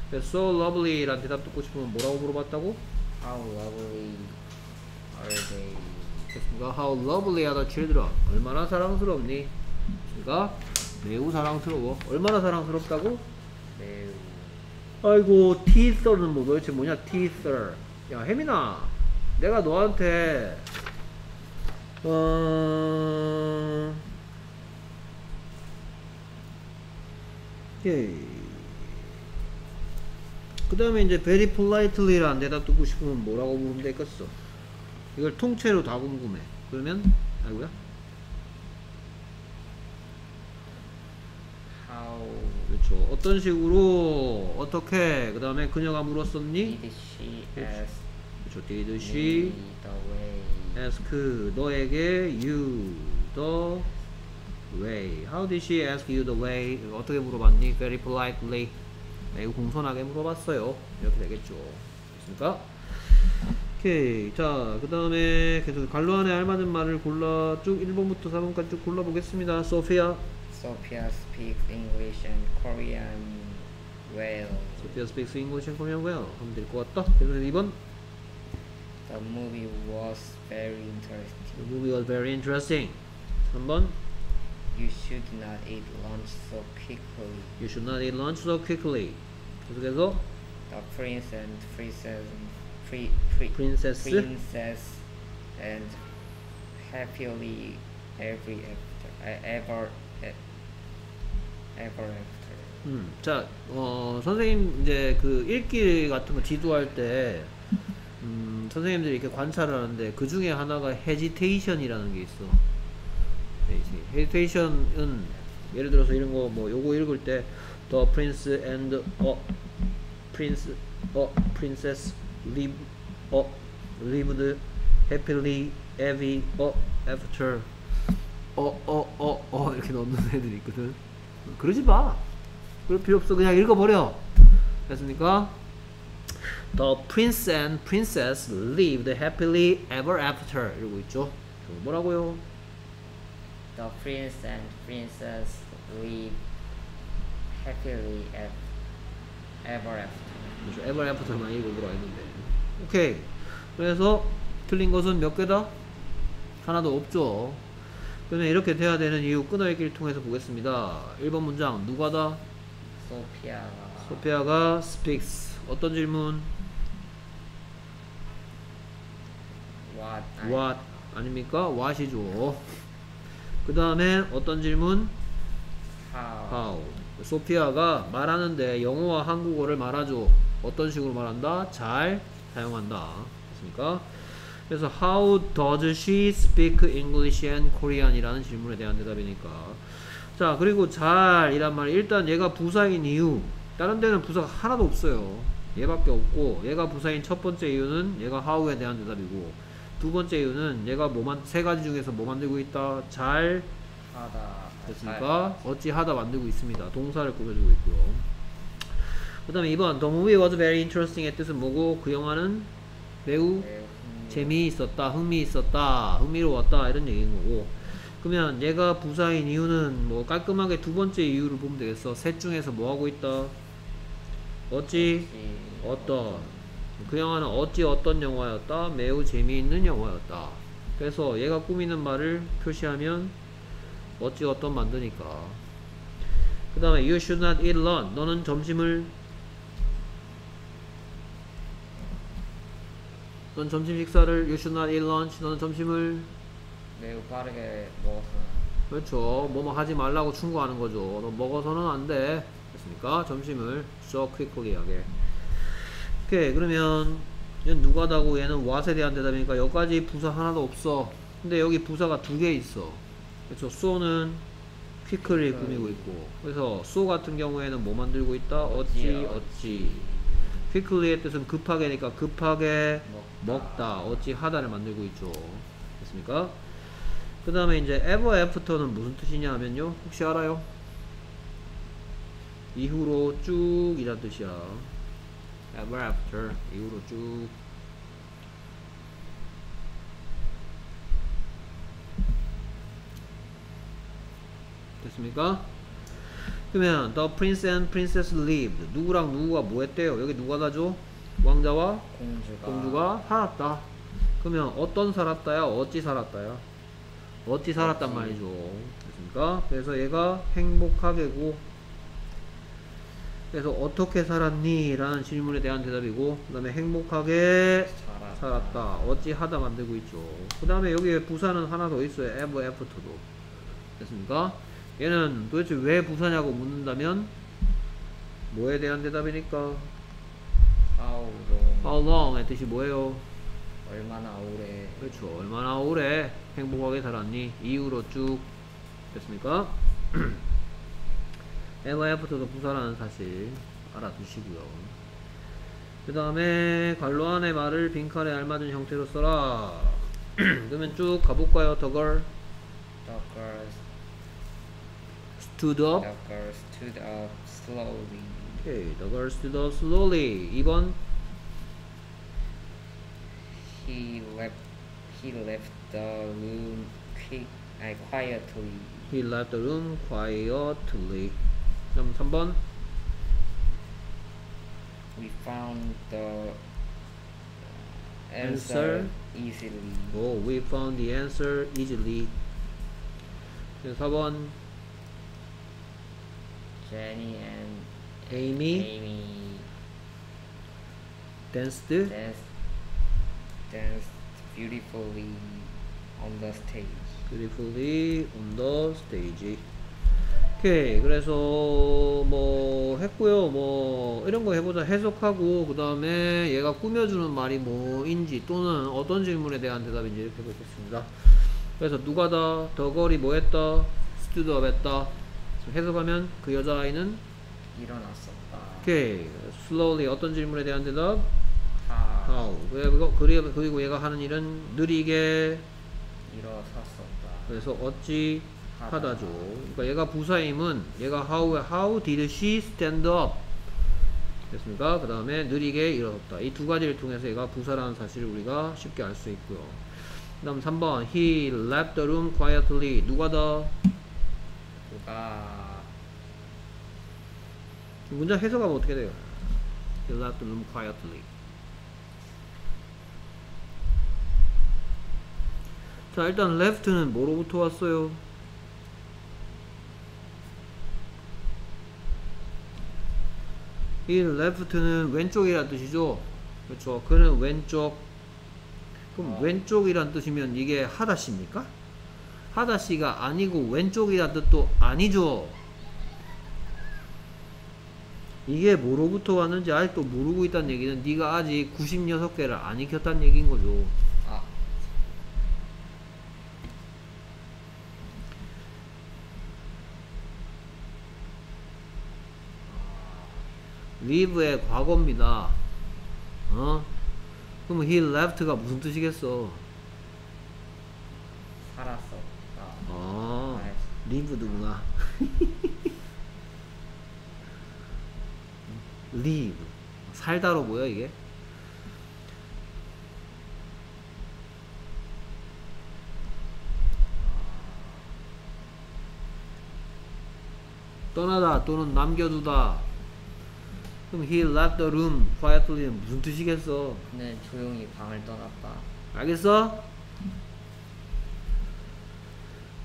그래서 so lovely 란 대답 듣고 싶으면 뭐라고 물어봤다고? how lovely are they 됐습니까? How lovely are the children? 얼마나 사랑스럽니? 됐습니까? 매우 사랑스러워. 얼마나 사랑스럽다고? 아이고 teaser는 뭐 도대체 뭐냐 teaser 야 혜민아 내가 너한테 어... 예. 그 다음에 이제 very politely라는 대답 듣고 싶으면 뭐라고 물으면 되겠어? 이걸 통째로 다 궁금해. 그러면 아이고야 그렇죠 어떤 식으로 어떻게 그 다음에 그녀가 물었었니 did she ask 그렇죠 did me she the way ask 너에게 you the way. How did she ask you the way? 어떻게 물어봤니? Very politely. 매우 공손하게 물어봤어요. 이렇게 되겠죠. 됐습니까? 오케이. 자, 그 다음에 계속 관로 안에 알맞은 말을 골라 쭉 1번부터 4번까지 쭉 골라보겠습니다. 소피아. Sophia speaks English and Korean well 소피아 speaks English and Korean well. 하면 될 것 같다. 그래서 2번. the movie was very interesting The movie was very interesting. 3번. you should not eat lunch so quickly You should not eat lunch so quickly. 계속해서 the prince and princess pri, pri, princess. princess and happily every after uh, ever e- after 음, 자, 어, 선생님 이제 그 읽기 같은 거 지도할 때, 음, 선생님들이 이렇게 관찰을 하는데 그 중에 하나가 hesitation이라는 게 있어. hesitation은 예를 들어서 이런 거 뭐 요거 읽을 때 the prince and a prince a princess live a lived happily ever after 어어어어 이렇게 넣는 애들이 있거든. 그러지 마. 그럴 필요 없어. 그냥 읽어버려. 됐습니까? The prince and princess lived happily ever after 이러고 있죠. 저 뭐라고요? The prince and princess live happily ev- ever after. 그렇죠. ever after만 읽어보라 했는데. 오케이. 그래서 틀린 것은 몇 개다? 하나도 없죠. 그러면 이렇게 돼야 되는 이유 끊어읽기를 통해서 보겠습니다. 1번 문장 누가다? 소피아가 소피아가 speaks. 어떤 질문? what what 아닙니까? what이죠. 그 다음에 어떤 질문? how how. 소피아가 말하는데 영어와 한국어를 말하죠. 어떤 식으로 말한다? 잘 사용한다. 됐습니까? 그래서 how does she speak English and Korean? 이라는 질문에 대한 대답이니까. 자, 그리고 잘이란 말이 일단 얘가 부사인 이유. 다른 데는 부사가 하나도 없어요. 얘밖에 없고 얘가 부사인 첫 번째 이유는 얘가 how에 대한 대답이고 두 번째 이유는 얘가 뭐만 세 가지 중에서 뭐 만들고 있다? 잘 하다 됐습니까? 어찌 하다 만들고 있습니다. 동사를 꾸며주고 있고요. 그 다음에 2번 The movie was very interesting의 뜻은 뭐고 그 영화는 매우 매우 재미있었다, 흥미있었다, 흥미로웠다 이런 얘기인 거고. 그러면 얘가 부사인 이유는 뭐 깔끔하게 두 번째 이유를 보면 되겠어. 셋 중에서 뭐 하고 있다? 어찌? 어떤. 그 영화는 어찌 어떤 영화였다? 매우 재미있는 영화였다. 그래서 얘가 꾸미는 말을 표시하면 어찌 어떤 만드니까. 그 다음에 you should not eat lunch 너는 점심을 넌 점심 식사를 you should not eat lunch 너는 점심을 매우 빠르게 먹어서. 그렇죠. 뭐뭐 하지 말라고 충고하는 거죠. 너 먹어서는 안 돼. 됐습니까? 점심을 so quickly 하게. 오케이 그러면 얘는 누가다고? 얘는 what에 대한 대답이니까 여기까지 부사 하나도 없어. 근데 여기 부사가 두 개 있어. 그렇죠? so는 quickly 꾸미고 있고. 그래서 so 같은 경우에는 뭐 만들고 있다? 어찌 어찌 quickly의 뜻은 급하게니까 급하게 먹다 어찌 하다를 만들고 있죠. 됐습니까? 그 다음에 이제 ever after는 무슨 뜻이냐 하면요. 혹시 알아요? 이후로 쭉 이란 뜻이야. ever after 이후로 쭉. 됐습니까? 그러면 the prince and princess lived 누구랑 누구가 뭐 했대요? 여기 누가 다죠? 왕자와 공주가 공주가 살았다. 그러면 어떤 살았다야? 어찌 살았다야? 어찌 살았단 어찌. 말이죠. 됐습니까? 그래서 얘가 행복하게고 그래서 어떻게 살았니? 라는 질문에 대한 대답이고 그 다음에 행복하게 살았다. 살았다. 어찌 하다 만들고 있죠. 그 다음에 여기에 부사는 하나 더 있어요. ever after도. 됐습니까? 얘는 도대체 왜 부사냐고 묻는다면 뭐에 대한 대답이니까 how long how long의 뜻이 뭐예요? 얼마나 오래 그렇죠. 얼마나 오래 행복하게 살았니? 이후로 쭉 됐습니까? after도 부사라는 사실 알아두시고요. 그 다음에 관로 안의 말을 빈칸에 알맞은 형태로 써라. 그러면 쭉 가볼까요? The girl stood up. the girl stood up slowly 오케이. The girl stood up slowly. 2번 he left he left the room quick uh, quietly He left the room quietly. 그럼 3번 we found the Answer. answer easily Oh, we found the answer easily. 그래서 4번 Jenny and Amy. Amy. Danced. Danced. Danced beautifully on the stage. Beautifully on the stage. 오케이 그래서 뭐 했고요. 뭐 이런 거 해보자. 해석하고 그 다음에 얘가 꾸며주는 말이 뭐인지 또는 어떤 질문에 대한 대답인지 이렇게 해보겠습니다. 그래서 누가 다 the girl이 뭐 했다? stood up 했다 해석하면 그 여자아이는 일어났었다. 오케이 slowly 어떤 질문에 대한 대답 하 how 그리고, 그리고 얘가 하는 일은 느리게 일어섰었다. 그래서 어찌 하다. 하다죠. 그러니까 얘가 부사임은 얘가 how how did she stand up 됐습니까? 그 다음에 느리게 일어섰다. 이 두 가지를 통해서 얘가 부사라는 사실을 우리가 쉽게 알 수 있고요. 그 다음 3번 he left the room quietly 누가 더 누가 문장 해석하면 어떻게 돼요? he left the room quietly 자 일단 left는 뭐로부터 왔어요? 이 left는 왼쪽이란 뜻이죠. 그렇죠. 그는 왼쪽. 그럼 어. 왼쪽이란 뜻이면 이게 하다시입니까? 하다시가 아니고 왼쪽이란 뜻도 아니죠. 이게 뭐로부터 왔는지 아직도 모르고 있다는 얘기는 네가 아직 96개를 안 익혔다는 얘기인 거죠. 아 live의 과거입니다. 어? 그럼 he left가 무슨 뜻이겠어? 살았었 다. 아, 아, live드구나. live. 살다로 뭐야 이게? 떠나다 또는 남겨두다. 그럼 he left the room quietly는 무슨 뜻이겠어? 그는 조용히 방을 떠났다. 알겠어?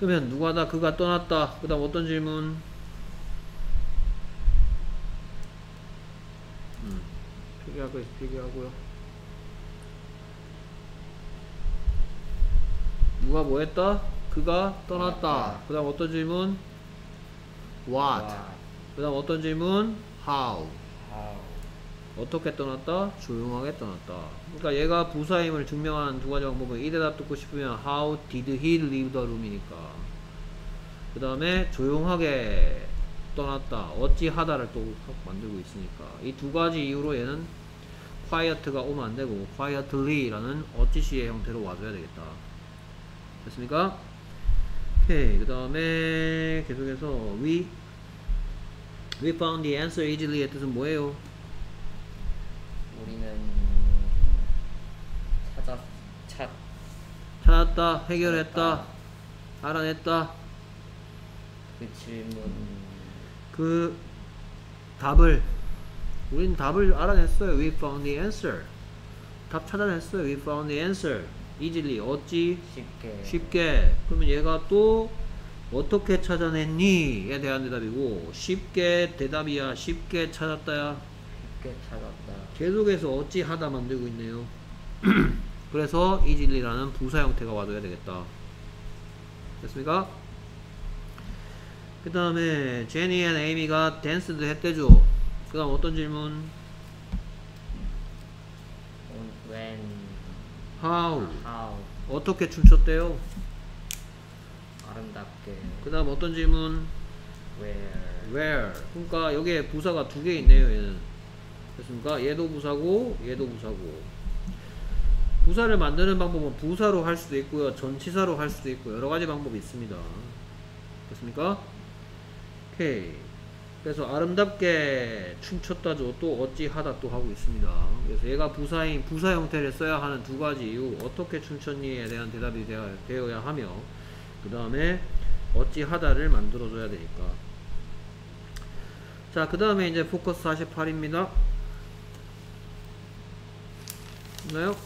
그러면 누가 다 그가 떠났다. 그 다음 어떤 질문? 음, 필기하고 필기하고요. 누가 뭐 했다? 그가 떠났다. 떠났다. 그 다음 어떤 질문? What? 와, 그 다음 어떤 질문? How? 어떻게 떠났다? 조용하게 떠났다. 그러니까 얘가 부사임을 증명하는 두 가지 방법은 이 대답 듣고 싶으면 How did he leave the room이니까. 그 다음에 조용하게 떠났다. 어찌 하다를 또 만들고 있으니까. 이 두 가지 이유로 얘는 quiet가 오면 안 되고 quietly라는 어찌시의 형태로 와줘야 되겠다. 됐습니까? 오케이. 그 다음에 계속해서 we we found the answer easily 의 뜻은 뭐예요? 우리는 찾았 찾 찾았다, 해결했다, 알아냈다. 그 질문 그 답을 우린 답을 알아냈어요. We found the answer. 답 찾아냈어요. We found the answer. easily 어찌 쉽게 쉽게. 그러면 얘가 또 어떻게 찾아냈니?에 대한 대답이고 쉽게 대답이야. 쉽게 찾았다야. 쉽게 찾았다. 계속해서 계속해서 어찌 하다 만들고 있네요. 그래서 easily라는 부사 형태가 와줘야 되겠다. 됐습니까? 그 다음에 제니 and 에이미가 danced 했대죠. 그 다음 어떤 질문? when How? how 어떻게 춤췄대요? 아름답게 그 다음 어떤 질문? where Where? 그러니까 여기에 부사가 두 개 있네요. 얘는. 됐습니까? 얘도 부사고 얘도 부사고 부사를 만드는 방법은 부사로 할 수도 있고요. 전치사로 할 수도 있고 여러 가지 방법이 있습니다. 됐습니까? 오케이. 그래서 아름답게 춤췄다죠. 또 어찌 하다 또 하고 있습니다. 그래서 얘가 부사인 부사 형태를 써야 하는 두 가지 이유 어떻게 춤췄니에 대한 대답이 되어, 되어야 하며 그 다음에 어찌 하다를 만들어줘야 되니까. 자, 그 다음에 이제 포커스 48입니다. 있나요?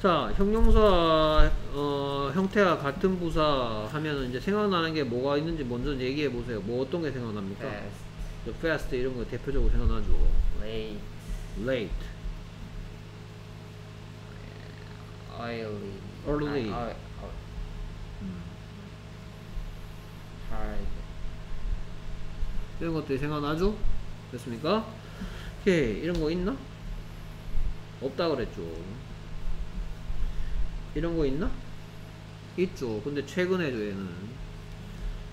자, 형용사 어, 형태와 같은 부사 하면은 이제 생각나는 게 뭐가 있는지 먼저 얘기해 보세요. 뭐 어떤 게 생각납니까? fast fast 이런 거 대표적으로 생각나죠. late Late, early Early. hard 이런 것들이 생각나죠? 됐습니까? 오케이 이런 거 있나? 없다 그랬죠. 이런 거 있나? 있죠. 근데 최근에도 얘는.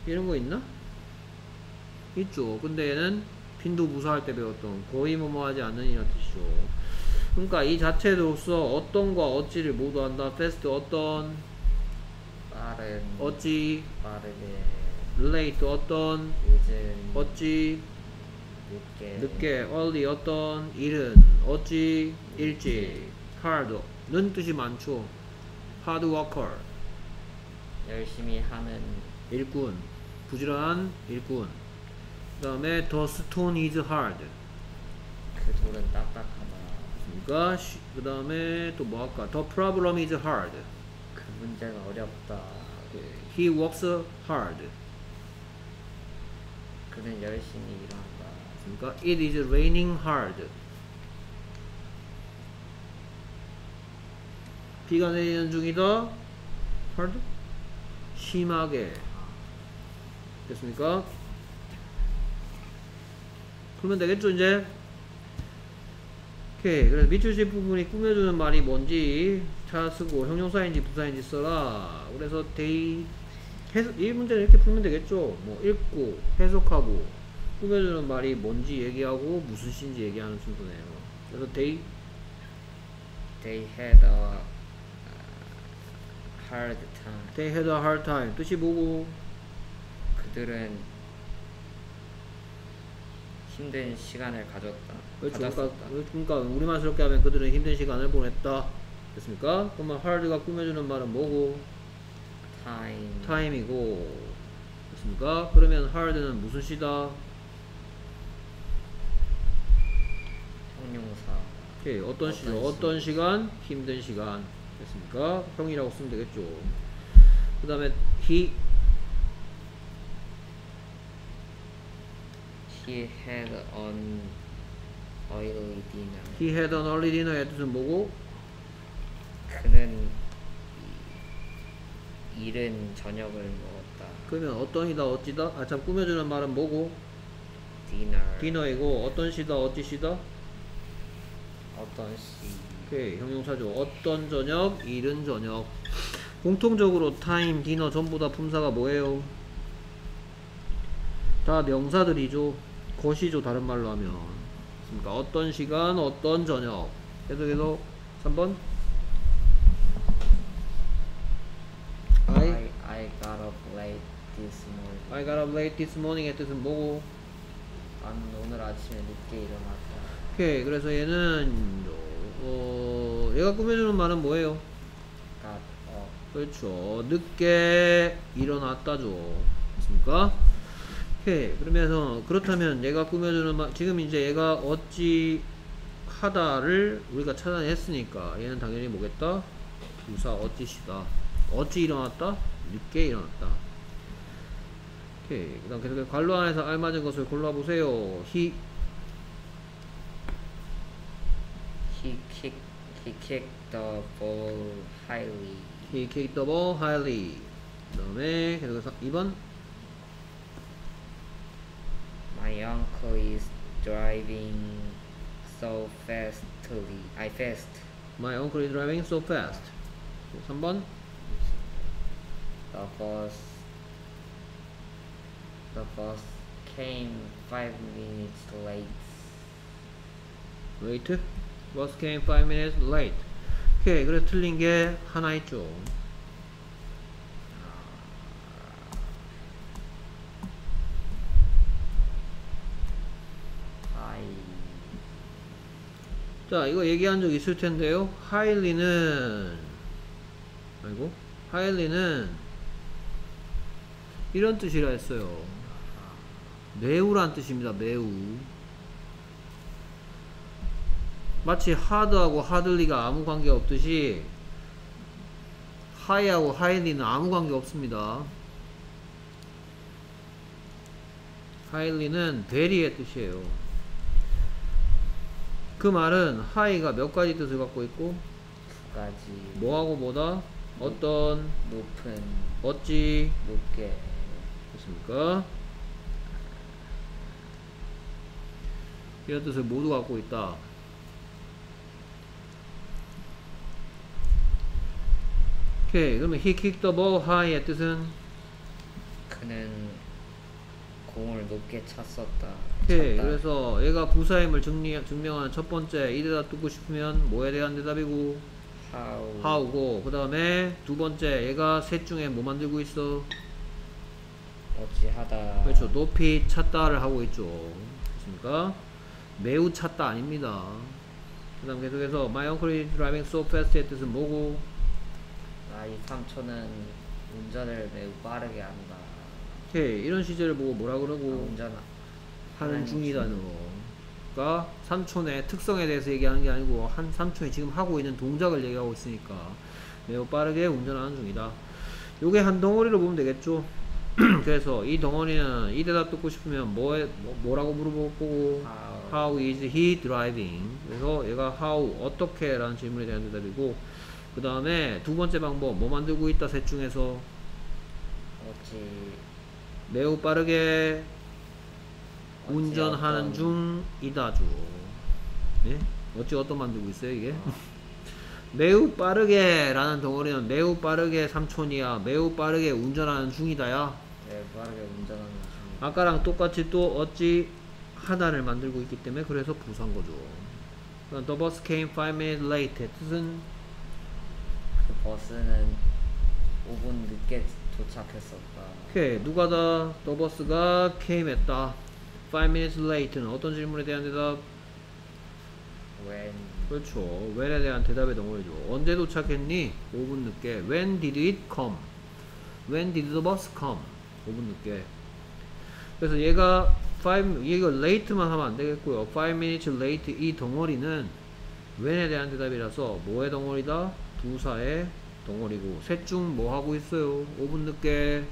이런 거 있나? 있죠. 근데 얘는 빈도부사할 때 배웠던 거의 뭐뭐 하지 않는 이란 뜻이죠. 그러니까 이 자체로서 어떤과 어찌를 모두 한다. Fast 어떤? 빠른 어찌? 빠르게 late 어떤? 늦은 어찌? 늦게 늦게. Early 어떤? 이른. 어찌 일찍 hard는 뜻이 많죠 hard worker 열심히 하는 일꾼 부지런한 일꾼 그 다음에 the stone is hard 그 돌은 딱딱하다 그러니까 그 다음에 또 뭐 할까 the problem is hard 그 문제가 어렵다 he works hard 그는 열심히 일한다 그러니까 it is raining hard 비가 내리는 중이다 hard 심하게. 됐습니까? 그러면 되겠죠 이제? 오케이. 그래서 밑줄집 부분이 꾸며주는 말이 뭔지 찾아쓰고 형용사인지 부사인지 써라. 그래서 they 해석, 이 문제는 이렇게 풀면 되겠죠? 뭐 읽고 해석하고 꾸며주는 말이 뭔지 얘기하고 무슨 시인지 얘기하는 순서네요. 그래서 they had a hard time. They had a hard time. 뜻이 뭐고? 그들은 힘든 시간을 가졌다. 그렇죠 그러니까, 그러니까? 우리말스럽게 하면 그들은 힘든 시간을 보냈다. 됐습니까? 그러면 hard가 꾸며주는 말은 뭐고? Time. Time이고. 됐습니까? 그러면 hard는 무슨 시다? 형용사. 오케이 어떤 시죠? 어떤 시? 어떤 시간? 힘든 시간 됐습니까? 형이라고 쓰면 되겠죠 그 다음에 he He had an oily dinner he had an early dinner의 뜻은 뭐고? 그는 이- 이른 저녁을 먹었다 그러면 어떤 이다 어찌다? 아 참 꾸며주는 말은 뭐고? dinner 디너이고 어떤 시다 어찌 시다? 어떤 시 오케이 형용사죠. 어떤 저녁 이른 저녁. 공통적으로 타임 디너 전부 다 품사가 뭐예요? 다 명사들이죠. 것이죠 다른 말로 하면. 그러니까? 어떤 시간 어떤 저녁. 계속해서 3번. I I, got up late this morning. I got up late this morning의 뜻은 뭐고? 나는 오늘 아침에 늦게 일어났다. 오케이. 그래서 얘는 어 얘가 꾸며주는 말은 뭐예요? got up 그렇죠. 늦게 일어났다죠. 맞습니까? 오케이. 그러면서 그렇다면 얘가 꾸며주는 말 지금 이제 얘가 어찌 하다를 우리가 찾아냈으니까 얘는 당연히 뭐겠다? 부사 어찌시다. 어찌 일어났다? 늦게 일어났다. 오케이. 그 다음 계속 관로 안에서 알맞은 것을 골라보세요. he He kicked he kicked the ball highly he kicked the ball highly. 그다음에 계속해서 2번 My uncle is driving so fastly I fast my uncle is driving so fast. 3번 The bus the bus came five minutes late. late. Bus came 5 minutes late. 오케이, 그래 틀린 게 하나 있죠. 자, 이거 얘기한 적 있을 텐데요. highly는 아이고, highly는 이런 뜻이라 했어요. 매우란 뜻입니다. 매우. 마치 hard하고 hardly가 아무 관계 없듯이 high하고 highly는 아무 관계 없습니다. highly는 very의 뜻이에요. 그 말은 high가 몇 가지 뜻을 갖고 있고 두 가지 뭐하고 뭐다? 어떤 높은 어찌 높게 됐습니까? 이런 뜻을 모두 갖고 있다. 오케이. 그러면 he kicked the ball high의 뜻은 그는 공을 높게 찼었다. 오케이. 찼다. 그래서 얘가 부사임을 증리, 증명하는 첫 번째 이 대답 듣고 싶으면 뭐에 대한 대답이고 how how고 그 다음에 두 번째 얘가 셋 중에 뭐 만들고 있어? 어찌하다. 그렇죠. 높이 찾다를 하고 있죠. 그렇습니까? 매우 찾다 아닙니다. 그 다음 계속해서 My uncle is driving so fast의 뜻은 뭐고? 아이 삼촌은 운전을 매우 빠르게 한다. 오케이. 이런 시제를 보고 뭐라 아, 그러고 운전 하는 하는 중이라는 거. 그러니까 삼촌의 특성에 대해서 얘기하는 게 아니고 한 삼촌이 지금 하고 있는 동작을 얘기하고 있으니까 매우 빠르게 운전하는 중이다. 요게 한 덩어리로 보면 되겠죠. 그래서 이 덩어리는 이 대답 듣고 싶으면 뭐에 뭐, 라고 물어볼 거고 how How is he driving? 그래서 얘가 how 어떻게 라는 질문에 대한 대답이고 그 다음에 두 번째 방법 뭐 만들고 있다 셋 중에서 어찌 매우 빠르게 운전하는 중이다죠. 예? 어찌 어떤 만들고 있어요 이게? 매우 빠르게 라는 덩어리는 매우 빠르게 삼촌이야. 매우 빠르게 운전하는 중이다야. 매우 빠르게 운전하는 중. 아까랑 똑같이 또 어찌 하나를 만들고 있기 때문에 그래서 부산 거죠. The bus came 5 minutes late. 뜻은 그 버스는 5분 늦게 도착했었다. 오케이 누가 다 The bus가 came 했다. 5 minutes late는 어떤 질문에 대한 대답? when 그렇죠. when에 대한 대답의 덩어리죠. 언제 도착했니? 5분 늦게. When did it come? When did the bus come? 5분 늦게. 그래서 얘가 5, 얘가 late만 하면 안 되겠고요. 5 minutes late 이 덩어리는 when에 대한 대답이라서 뭐의 덩어리다? 두사의 덩어리고 셋 중 뭐 하고 있어요? 5분 늦게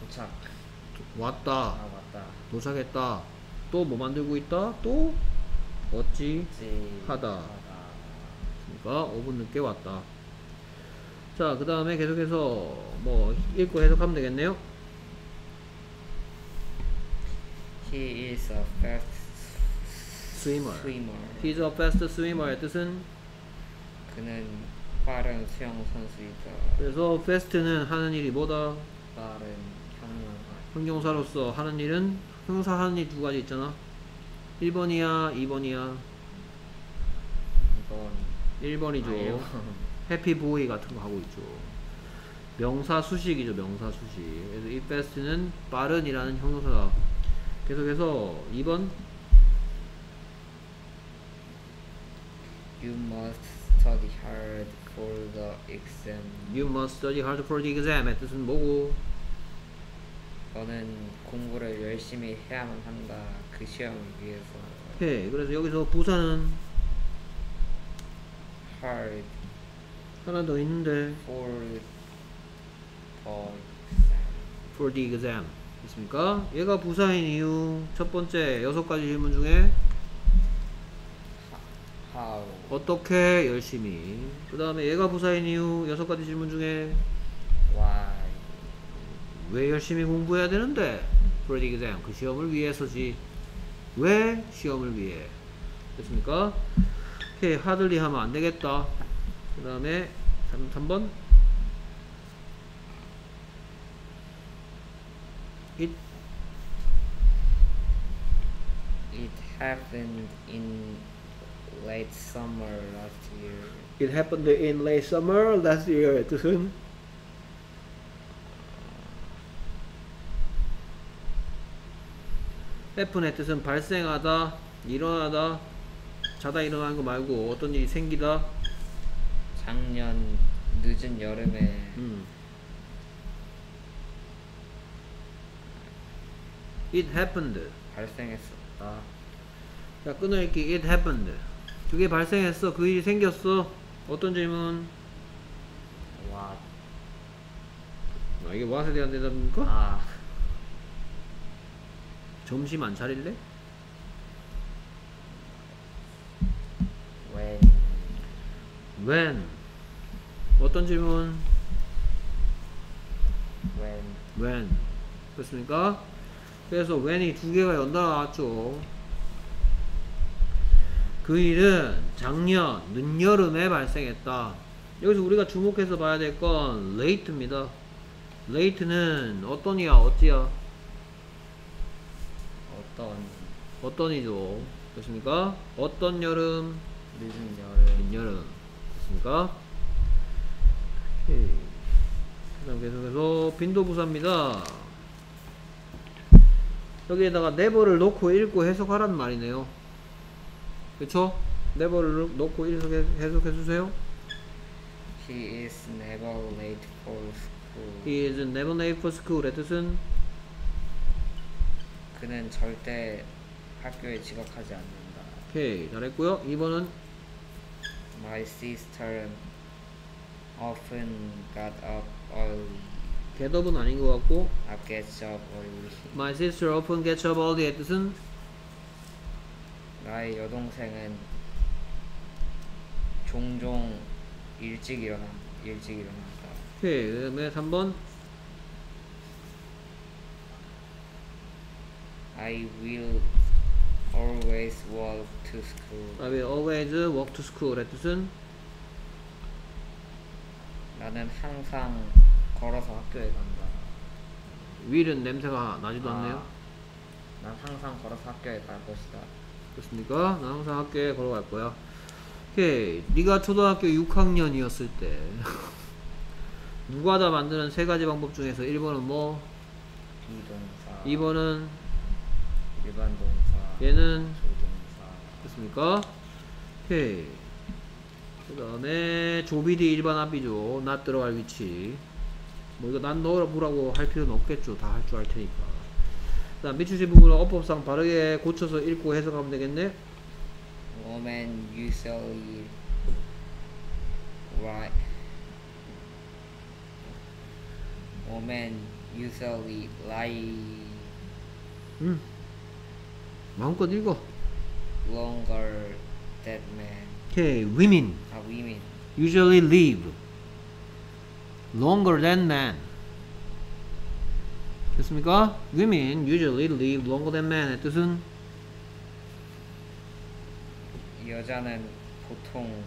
도착. 왔다. 아 맞다. 도착했다. 또 뭐 만들고 있다? 또 어찌 어찌 하다. 그러니까 5분 늦게 왔다. 자, 그 다음에 계속해서 뭐 읽고 해석하면 되겠네요. He is a fast swimmer. swimmer. He's a fast swimmer의 뜻은 그는 빠른 수영 선수이다. 그래서 fast는 하는 일이 뭐다? 빠른 형용. 형용사로서 하는 일은 형사 하는 일 두 가지 있잖아. 1번이야, 2번이야. 이번 1번이죠. 아니요. 해피 보이 같은 거 하고 있죠. 명사 수식이죠, 명사 수식. 그래서 이 fast는 빠른이라는 형용사다. 계속해서 2번 You must study hard for the exam. You must study hard for the exam의 뜻은 뭐고? 너는 공부를 열심히 해야만 한다. 그 시험을 위해서. 오케이. 그래서 여기서 부사는 hard 하나 더 있는데 for the exam. for the exam 있습니까? 얘가 부사인 이유 첫 번째 여섯 가지 질문 중에 How 어떻게 열심히? 그 다음에 얘가 부사인 이유 여섯 가지 질문 중에 why 왜 열심히 공부해야 되는데? For the exam. 그 시험을 위해서지. 왜 시험을 위해? 됐습니까? 오케이. 하들리 하면 안 되겠다. 그 다음에 3번. It it happened in late summer last year. It happened in late summer last year. 뜻은 happen의 뜻은 발생하다, 일어나다, 자다 일어나는 거 말고 어떤 일이 생기다. 작년 늦은 여름에 음. It happened. 발생했었다. 자, 끊어읽기 it happened. 그게 발생했어. 그 일이 생겼어. 어떤 질문? What? 아, 이게 what에 대한 대답입니까? 아, 점심 안 차릴래? when? When 어떤 질문? When? When 그렇습니까? 그래서 when이 두 개가 연달아 나왔죠. 그 일은 작년 늦여름에 발생했다. 여기서 우리가 주목해서 봐야 될 건 late입니다. late는 어떤 이야, 어찌야? 어떤 어떤 이죠? 됐습니까? 어떤 여름? 늦은 여름 늦여름. 됐습니까? 오케이. 그 다음 계속해서 빈도부사입니다. 여기에다가 never를 놓고 읽고 해석하라는 말이네요. 그쵸? never를 놓고 해석해, 해석해 주세요. He is never late for school. He is never late for school의 뜻은 그는 절대 학교에 지각하지 않는다. 오케이 잘했고요. 2번은 My sister often got up early. getup은 아닌 것 같고 I get up early. My sister often gets up early의 뜻은 나의 여동생은 종종 일찍 일어나 일찍 일어난다. 오케이 그 다음에 3번 I will always walk to school. I will always walk to school의 뜻은 나는 항상 걸어서 학교에 간다. will은 냄새가 나지도 않네요. 아, 난 항상 걸어서 학교에 갈 것이다. 그렇습니까? 나 항상 학교에 걸어갈 거야. 오케이. 네가 초등학교 6학년이었을 때 누가 다 만드는 세 가지 방법 중에서 1번은 뭐? 비동사. 2번은 일반 동사. 얘는 조동사. 됐습니까? 오케이. 그 다음에 조비디 일반 합이죠. 낫 들어갈 위치. 뭐 이거 난 넣어보라고 할 필요는 없겠죠. 다 할 줄 알 테니까. 그 다음 밑줄 부분을 어법상 바르게 고쳐서 읽고 해석하면 되겠네. Women usually write. Women usually lie 음. 마음껏 읽어. longer than men. 오케이. women 아, women. usually live longer than men. 됐습니까? women usually live longer than men의 뜻은 여자는 보통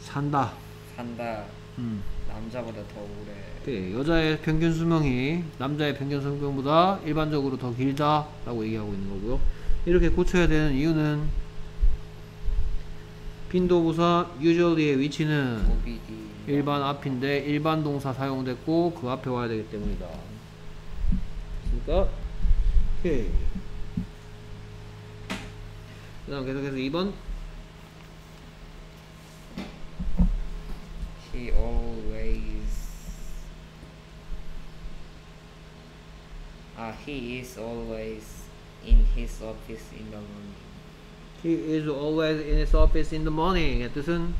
산다. 산다 음. 남자보다 더 오래. 오케이. 여자의 평균 수명이 남자의 평균 수명보다 일반적으로 더 길다라고 얘기하고 있는 거고요. 이렇게 고쳐야 되는 이유는 빈도부사 usually의 위치는. 일반 앞인데 일반 동사 사용됐고 그 앞에 와야 되기 때문이다. 됐습니까? 오케이. 그 다음 계속해서 2번 He always. 아, he is always in his office in the morning. He is always in his office in the morning의 뜻은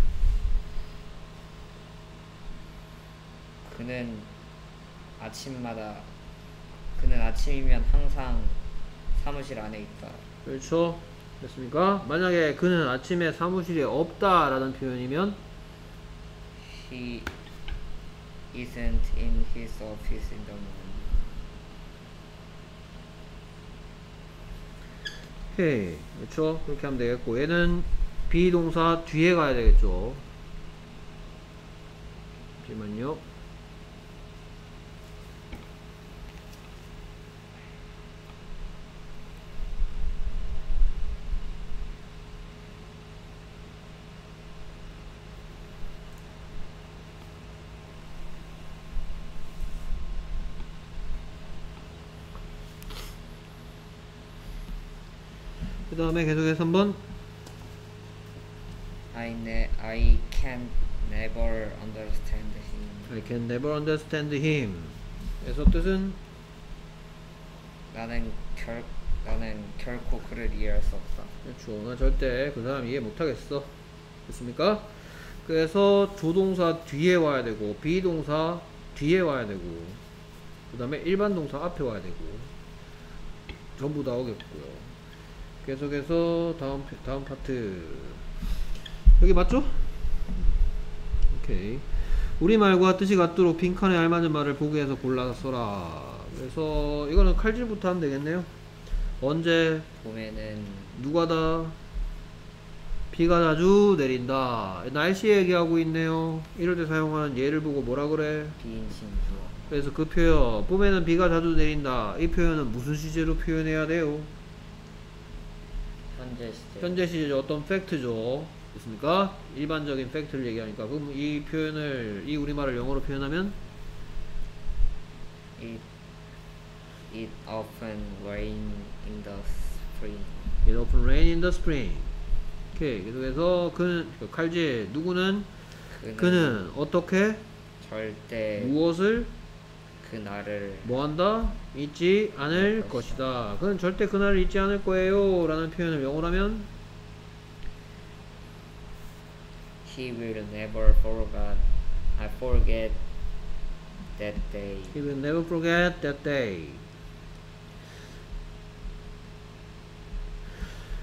그는 아침마다 그는 아침이면 항상 사무실 안에 있다. 그렇죠. 됐습니까? 만약에 그는 아침에 사무실에 없다라는 표현이면 He isn't in his office in the morning. 오케이. 그렇죠. 그렇게 하면 되겠고 얘는 비동사 뒤에 가야 되겠죠. 잠시만요. 그 다음에 계속해서 한번 I ne I can never understand him. I can never understand him. 에서 뜻은 나는 결 나는 결코 그를 이해할 수 없다. 그렇죠. 나 절대 그 사람 이해 못하겠어. 됐습니까? 그래서 조동사 뒤에 와야 되고 비동사 뒤에 와야 되고 그 다음에 일반 동사 앞에 와야 되고 전부 다 오겠고요. 계속해서 다음 파- 다음 파트. 여기 맞죠? 오케이. 우리말과 뜻이 같도록 빈칸에 알맞은 말을 보기해서 골라서 써라. 그래서 이거는 칼질부터 하면 되겠네요. 언제? 봄에는 누가 다? 비가 자주 내린다. 날씨 얘기하고 있네요. 이럴 때 사용하는 예를 보고 뭐라 그래? 비인신 주어 그래서 그 표현. 봄에는 비가 자주 내린다. 이 표현은 무슨 시제로 표현해야 돼요 현재 시제. 현재 시제 어떤 팩트죠. 됐습니까? 일반적인 팩트를 얘기하니까. 그럼 이 표현을 이 우리말을 영어로 표현하면? It it often rain in the spring. It often rain in the spring. 오케이. 계속해서 그는 그 칼질. 누구는? 그는, 그는 어떻게? 절대 무엇을? 그 날을 뭐한다? 잊지 않을 것이다. 그는 절대 그날을 잊지 않을 거예요. 라는 표현을 영어로 하면 he will never forget I forget that day He will never forget that day.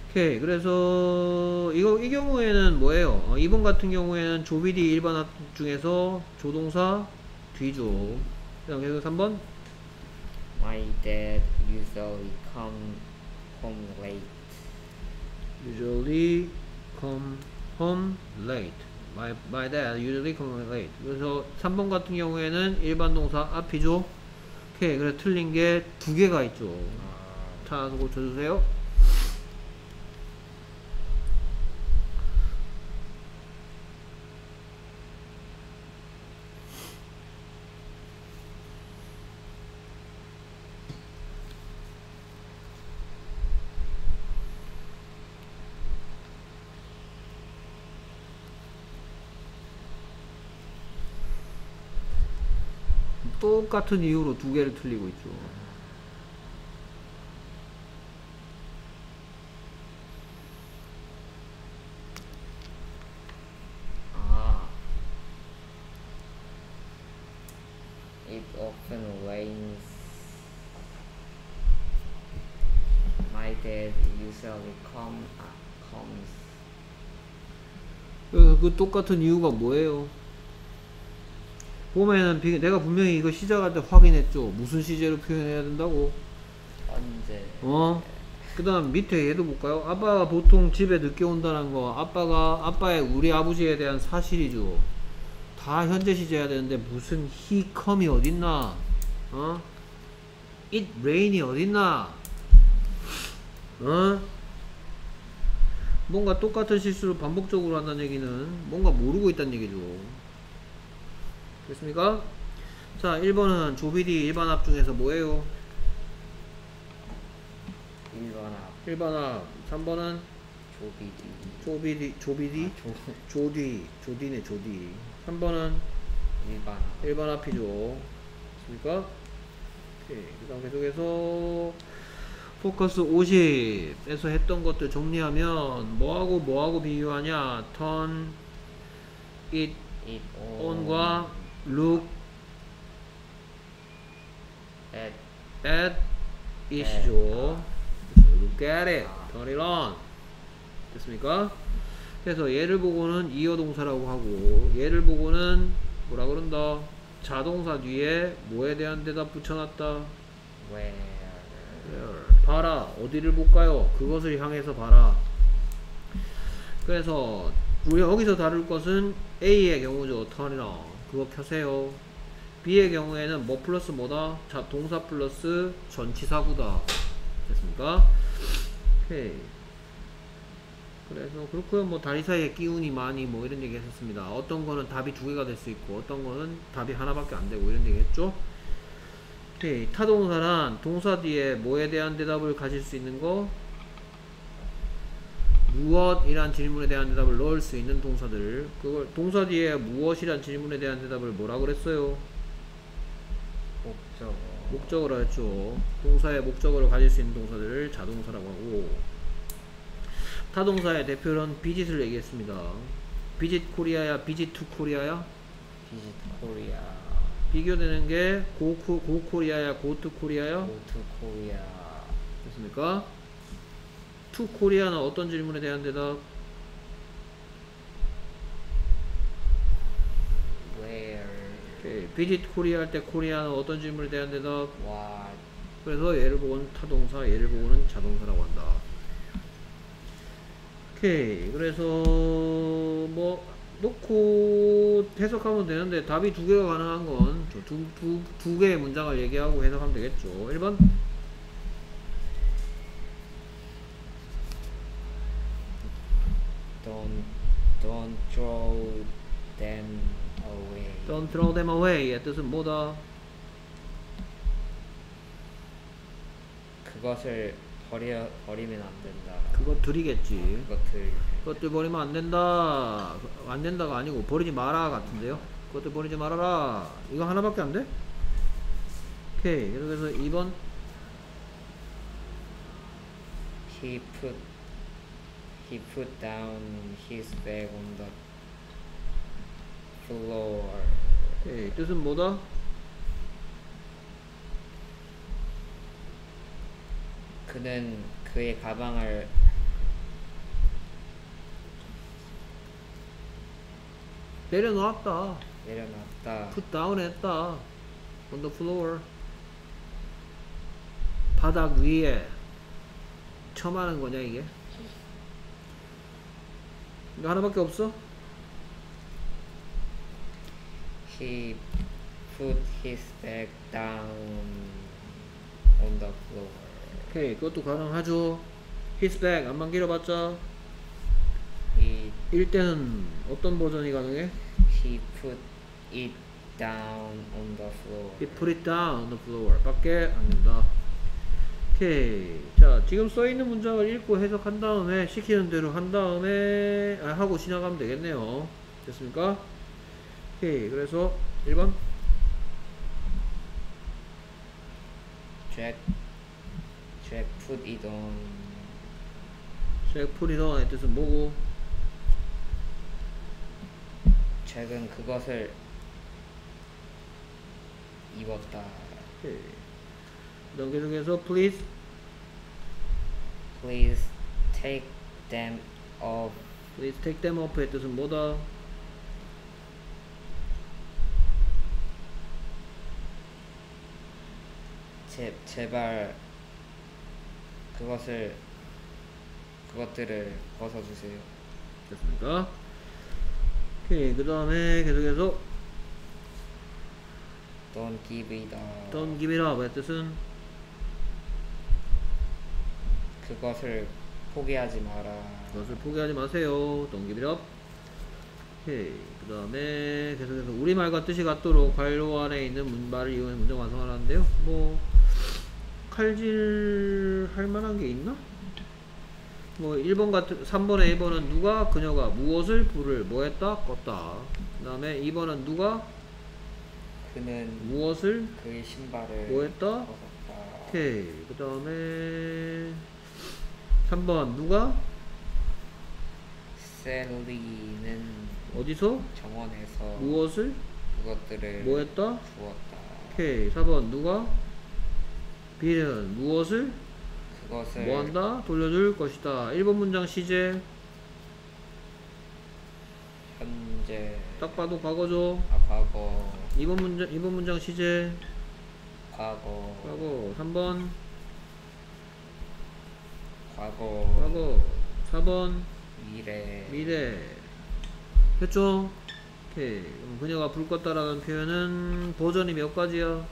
오케이. 그래서 이거 이 경우에는 뭐예요? 어, 이번 같은 경우에는 조비디 일반 합 중에서 조동사 뒤죠. 그다음 계속 3번. My dad usually come home late usually come home late. My, my dad usually come home late. 그래서 3번 같은 경우에는 일반 동사 앞이죠. 오케이. 그래서 틀린 게 두 개가 있죠. 아, 자, 고쳐주세요. 똑같은 이유로 두 개를 틀리고 있죠. 아 it often rains my dad usually come comes 그래서 그 똑같은 이유가 뭐예요? 봄에는 비, 내가 분명히 이거 시작할 때 확인했죠. 무슨 시제로 표현해야 된다고. 언제 어? 그 다음 밑에 얘도 볼까요? 아빠가 보통 집에 늦게 온다는 거, 아빠가, 아빠의 우리 아버지에 대한 사실이죠. 다 현재 시제해야 되는데 무슨 he come이 어딨나? 어? it rain이 어딨나? 어? 뭔가 똑같은 실수를 반복적으로 한다는 얘기는 뭔가 모르고 있다는 얘기죠. 됐습니까? 자, 1번은 조비디 일반 합 중에서 뭐예요? 1번 앞 1번 합. 3번은 조비디 조비디, 조비디? 조 조디, 조디네, 조디. 3번은 1번 앞 1번 앞이죠. 됐습니까? 오케이. 그 다음 계속해서 포커스 50에서 했던 것들 정리하면 뭐하고 뭐하고 비교하냐? turn it it on과 look at at it이죠. look at it. turn it on. 됐습니까? 그래서 얘를 보고는 이어 동사라고 하고 얘를 보고는 뭐라 그런다? 자동사 뒤에 뭐에 대한 대답 붙여놨다. where Where? 봐라. 어디를 볼까요? 그것을 향해서 봐라. 그래서 우리가 여기서 다룰 것은 A의 경우죠. turn it on. 그거 켜세요. B의 경우에는 뭐 플러스 뭐다? 자, 동사 플러스 전치사구다. 됐습니까? 오케이. 그래서 그렇고요. 뭐 다리 사이에 끼운이 많이 뭐 이런 얘기 했었습니다. 어떤 거는 답이 두 개가 될 수 있고 어떤 거는 답이 하나밖에 안 되고 이런 얘기 했죠. 오케이. 타동사란 동사 뒤에 뭐에 대한 대답을 가질 수 있는 거 무엇이란 질문에 대한 대답을 넣을 수 있는 동사들 그걸 동사 뒤에 무엇이란 질문에 대한 대답을 뭐라 그랬어요? 목적어 목적어로 했죠. 동사의 목적어를 가질 수 있는 동사들을 타동사라고 하고 타동사의 대표는 visit을 얘기했습니다. visit Korea야, visit to Korea야? visit Korea 비교되는 게 고쿠, 고 코리아야, 고투 코리아야? 고투 코리아 됐습니까? to Korea는 어떤 질문에 대한 대답? where. visit Korea 할 때 Korea는 어떤 질문에 대한 대답? what 그래서 얘를 보고는 타동사, 얘를 보고는 자동사라고 한다. 오케이. 그래서 뭐 놓고 해석하면 되는데 답이 두 개가 가능한 건 두 두, 두 개의 문장을 얘기하고 해석하면 되겠죠. 1번 Don't don't throw them throw them away의 뜻은 뭐다? 그것을 버려 버리면 안 된다. 그것들이겠지. 그것들 그것들 버리면 안 된다. 안 된다가 아니고 버리지 마라 같은데요. 그것들 버리지 말아라. 이거 하나밖에 안 돼? 오케이. 그래서 2번 he put he put down his bag on the floor. 오케이. 뜻은 뭐다? 그는 그의 가방을 내려놓았다. 내려놨다. put down 했다. on the floor. 바닥 위에 처마는 거냐 이게? 이거 하나밖에 없어? He put his bag down on the floor. 오케이. 그것도 가능하죠. his bag 안만 길어봤자 He 일 때는 어떤 버전이 가능해? he put it down on the floor. He put it down on the floor. 밖에 안 된다. 오케이. 자, 지금 써 있는 문장을 읽고 해석한 다음에 시키는 대로 한 다음에 아, 하고 지나가면 되겠네요. 됐습니까? 오케이. 그래서 1번 Jack Jack put it on Jack put it on의 뜻은 뭐고? 잭은 그것을 입었다. 오케이. 그다음 계속해서 please Please take them off. please take them off의 뜻은 뭐다? 제, 제발 그것을 그것들을 벗어주세요. 됐습니까? 오케이. 그 다음에 계속해서 Don't give it up. don't give it up의 뜻은 그것을 포기하지 마라. 그것을 포기하지 마세요. Don't give it up. 오케이. 그 다음에 계속해서 우리말과 뜻이 같도록 관료 안에 있는 문말을 이용해 문장 완성하라는데요. 뭐 칼질 할 만한 게 있나? 뭐 1번 같은 3번에 1번은 누가 그녀가 무엇을 불을 뭐 했다 껐다. 그 다음에 2번은 누가 그는 무엇을 그의 신발을 뭐 했다? 벗었다. 오케이. 그 다음에 3번 누가 셀리는 어디서 정원에서 무엇을 그것들을 뭐 했다? 주었다. 오케이 4번 누가 빌은 무엇을? 그것을 뭐 한다? 돌려줄 것이다. 1번 문장 시제. 현재 딱 봐도 과거죠? 아 과거. 2번 문장 2번 문장 시제. 과거. 과거. 3번. 과거. 과거. 4번. 미래. 미래. 됐죠? 오케이. 그럼 그녀가 불 껐다라는 표현은 버전이 몇 가지야?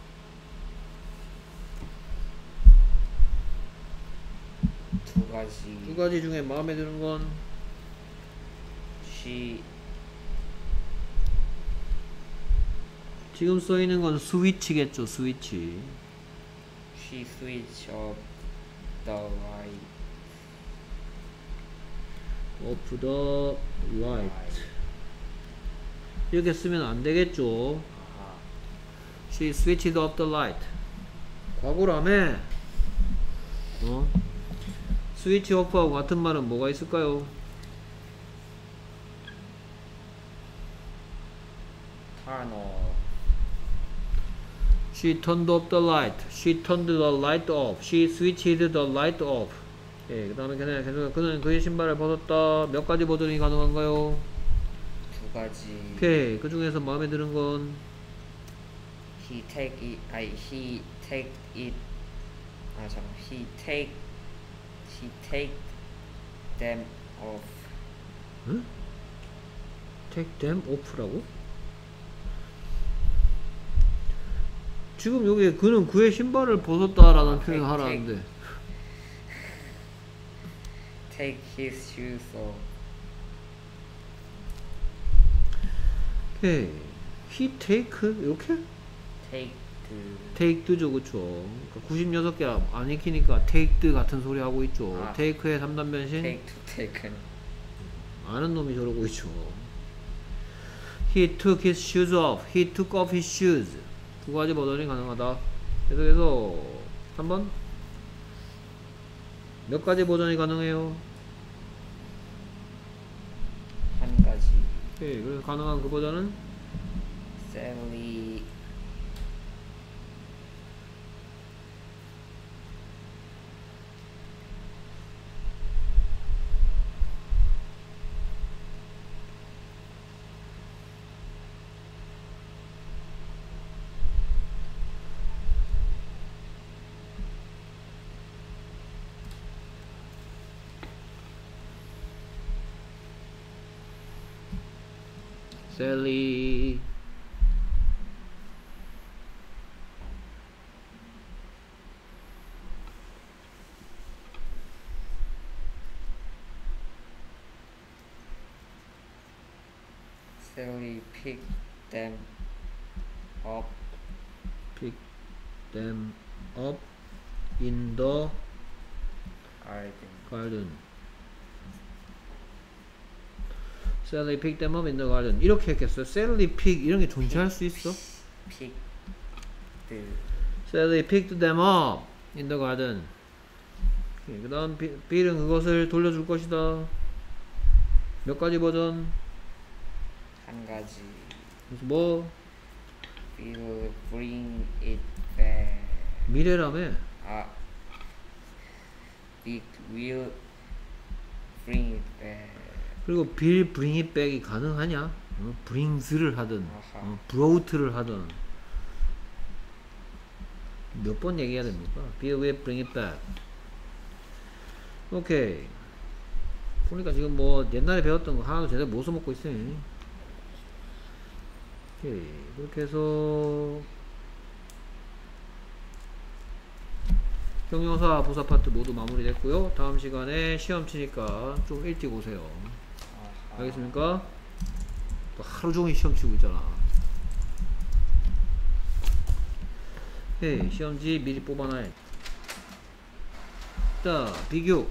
가지 두 가지 중에 마음에 드는 건 she 지금 써 있는 건 스위치겠죠 스위치 she switch off the light off the light 이렇게 쓰면 안 되겠죠 She switched off the light 과거라며 어? 스위치 오프하고 같은 말은 뭐가 있을까요? turn off She turned off the light. She turned the light off. She switched the light off. 예, 그 다음에 그는, 그는, 그는 그의 신발을 벗었다. 몇 가지 버전이 가능한가요? 두 가지 오케이. 그 중에서 마음에 드는 건 he take it 아니 he take it 아 잠깐 he take he take them off 응? take them off라고? 지금 여기 그는 그의 신발을 벗었다라는 아, 표현을 take, 하라는데 take his shoes off 오케이 he take 이렇게? take take the죠 그쵸 그러니까 96개 안 익히니까 take the 같은 소리 하고 있죠 아. take의 3단 변신 take to taken 아는 놈이 저러고 있죠. He took his shoes off. He took off his shoes. 두 가지 버전이 가능하다. 계속해서 3번 몇 가지 버전이 가능해요? 한 가지 오케이, 그래서 가능한 그 버전은 Sally Sally. Sally picked them up Pick them up in the garden garden. Sally picked them up in the garden. 이렇게 했겠어요. Sally pick 이런 게 존재할 수 있어? the Sally picked them up in the garden. 그 다음 빌은 그것을 돌려줄 것이다. 몇 가지 버전? 한 가지 그래서 뭐 will bring it back 미래라며. 아 it will bring it back 그리고 빌 it back이 가능하냐? 어? brings를 하든. 어, brought를 하든 몇 번 얘기해야 됩니까? Will bring it back. 오케이. 보니까 지금 뭐 옛날에 배웠던 거 하나도 제대로 못 써먹고 있어요. 오케이. 그렇게 해서 형용사 부사 파트 모두 마무리됐고요. 다음 시간에 시험 치니까 좀 일찍 오세요. 알겠습니까? 또 하루 종일 시험 치고 있잖아. 예, 시험지 미리 뽑아놔야 자, 비교.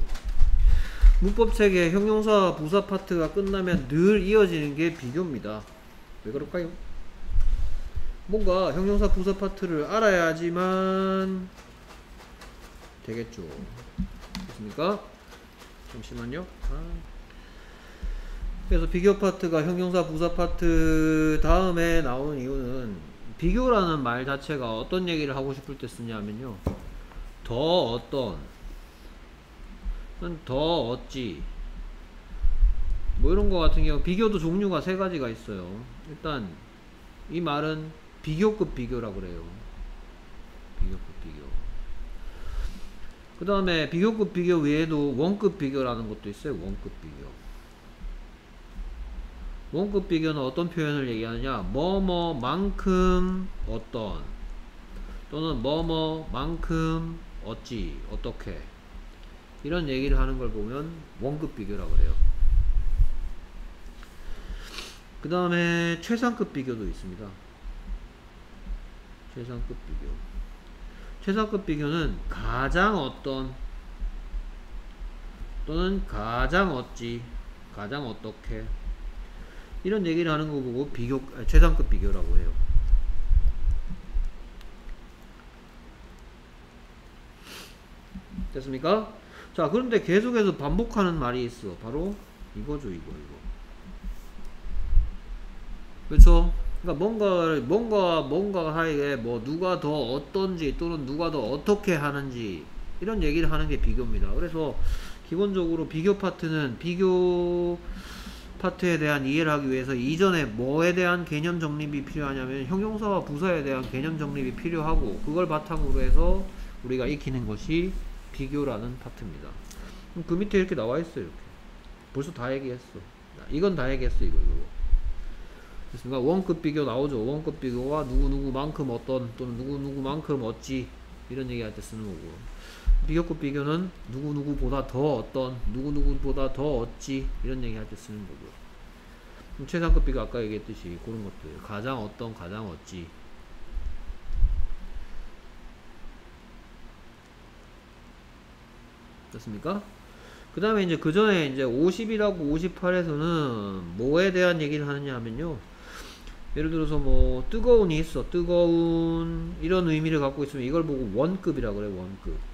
문법 책의 형용사 부사 파트가 끝나면 늘 이어지는 게 비교입니다. 왜 그럴까요? 뭔가 형용사 부사 파트를 알아야지만 되겠죠. 됐습니까? 잠시만요. 아. 그래서 비교 파트가 형용사 부사 파트 다음에 나오는 이유는 비교라는 말 자체가 어떤 얘기를 하고 싶을 때 쓰냐면요. 더 어떤, 더 어찌, 뭐 이런 거 같은 경우 비교도 종류가 세 가지가 있어요. 일단 이 말은 비교급 비교라고 그래요. 비교급 비교. 그 다음에 비교급 비교 외에도 원급 비교라는 것도 있어요. 원급 비교. 원급 비교는 어떤 표현을 얘기하느냐? 뭐뭐만큼 어떤 또는 뭐뭐만큼 어찌 어떻게 이런 얘기를 하는 걸 보면 원급 비교라고 그래요. 그 다음에 최상급 비교도 있습니다. 최상급 비교. 최상급 비교는 가장 어떤 또는 가장 어찌 가장 어떻게 이런 얘기를 하는 거 보고 비교 아, 최상급 비교라고 해요. 됐습니까? 자 그런데 계속해서 반복하는 말이 있어. 바로 이거죠 이거 이거. 그렇죠? 그러니까 뭔가 뭔가 뭔가 하에 뭐 누가 더 어떤지 또는 누가 더 어떻게 하는지 이런 얘기를 하는 게 비교입니다. 그래서 기본적으로 비교 파트는 비교 파트에 대한 이해를 하기 위해서 이전에 뭐에 대한 개념 정립이 필요하냐면 형용사와 부사에 대한 개념 정립이 필요하고 그걸 바탕으로 해서 우리가 익히는 것이 비교라는 파트입니다. 그 밑에 이렇게 나와 있어요. 이렇게. 벌써 다 얘기했어. 자, 이건 다 얘기했어. 이거 이거. 됐습니까? 원급 비교 나오죠. 원급 비교가 누구 누구만큼 어떤 또는 누구 누구만큼 어찌 이런 얘기할 때 쓰는 거고. 비교급 비교는 누구 누구보다 더 어떤 누구 누구보다 더 어찌 이런 얘기 할 때 쓰는 거고요. 최상급 비교 아까 얘기했듯이 그런 것들 가장 어떤 가장 어찌 됐습니까? 그 다음에 이제 그 전에 이제 50이라고 58에서는 뭐에 대한 얘기를 하느냐 하면요. 예를 들어서 뭐 뜨거운이 있어. 뜨거운 이런 의미를 갖고 있으면 이걸 보고 원급이라 그래. 원급.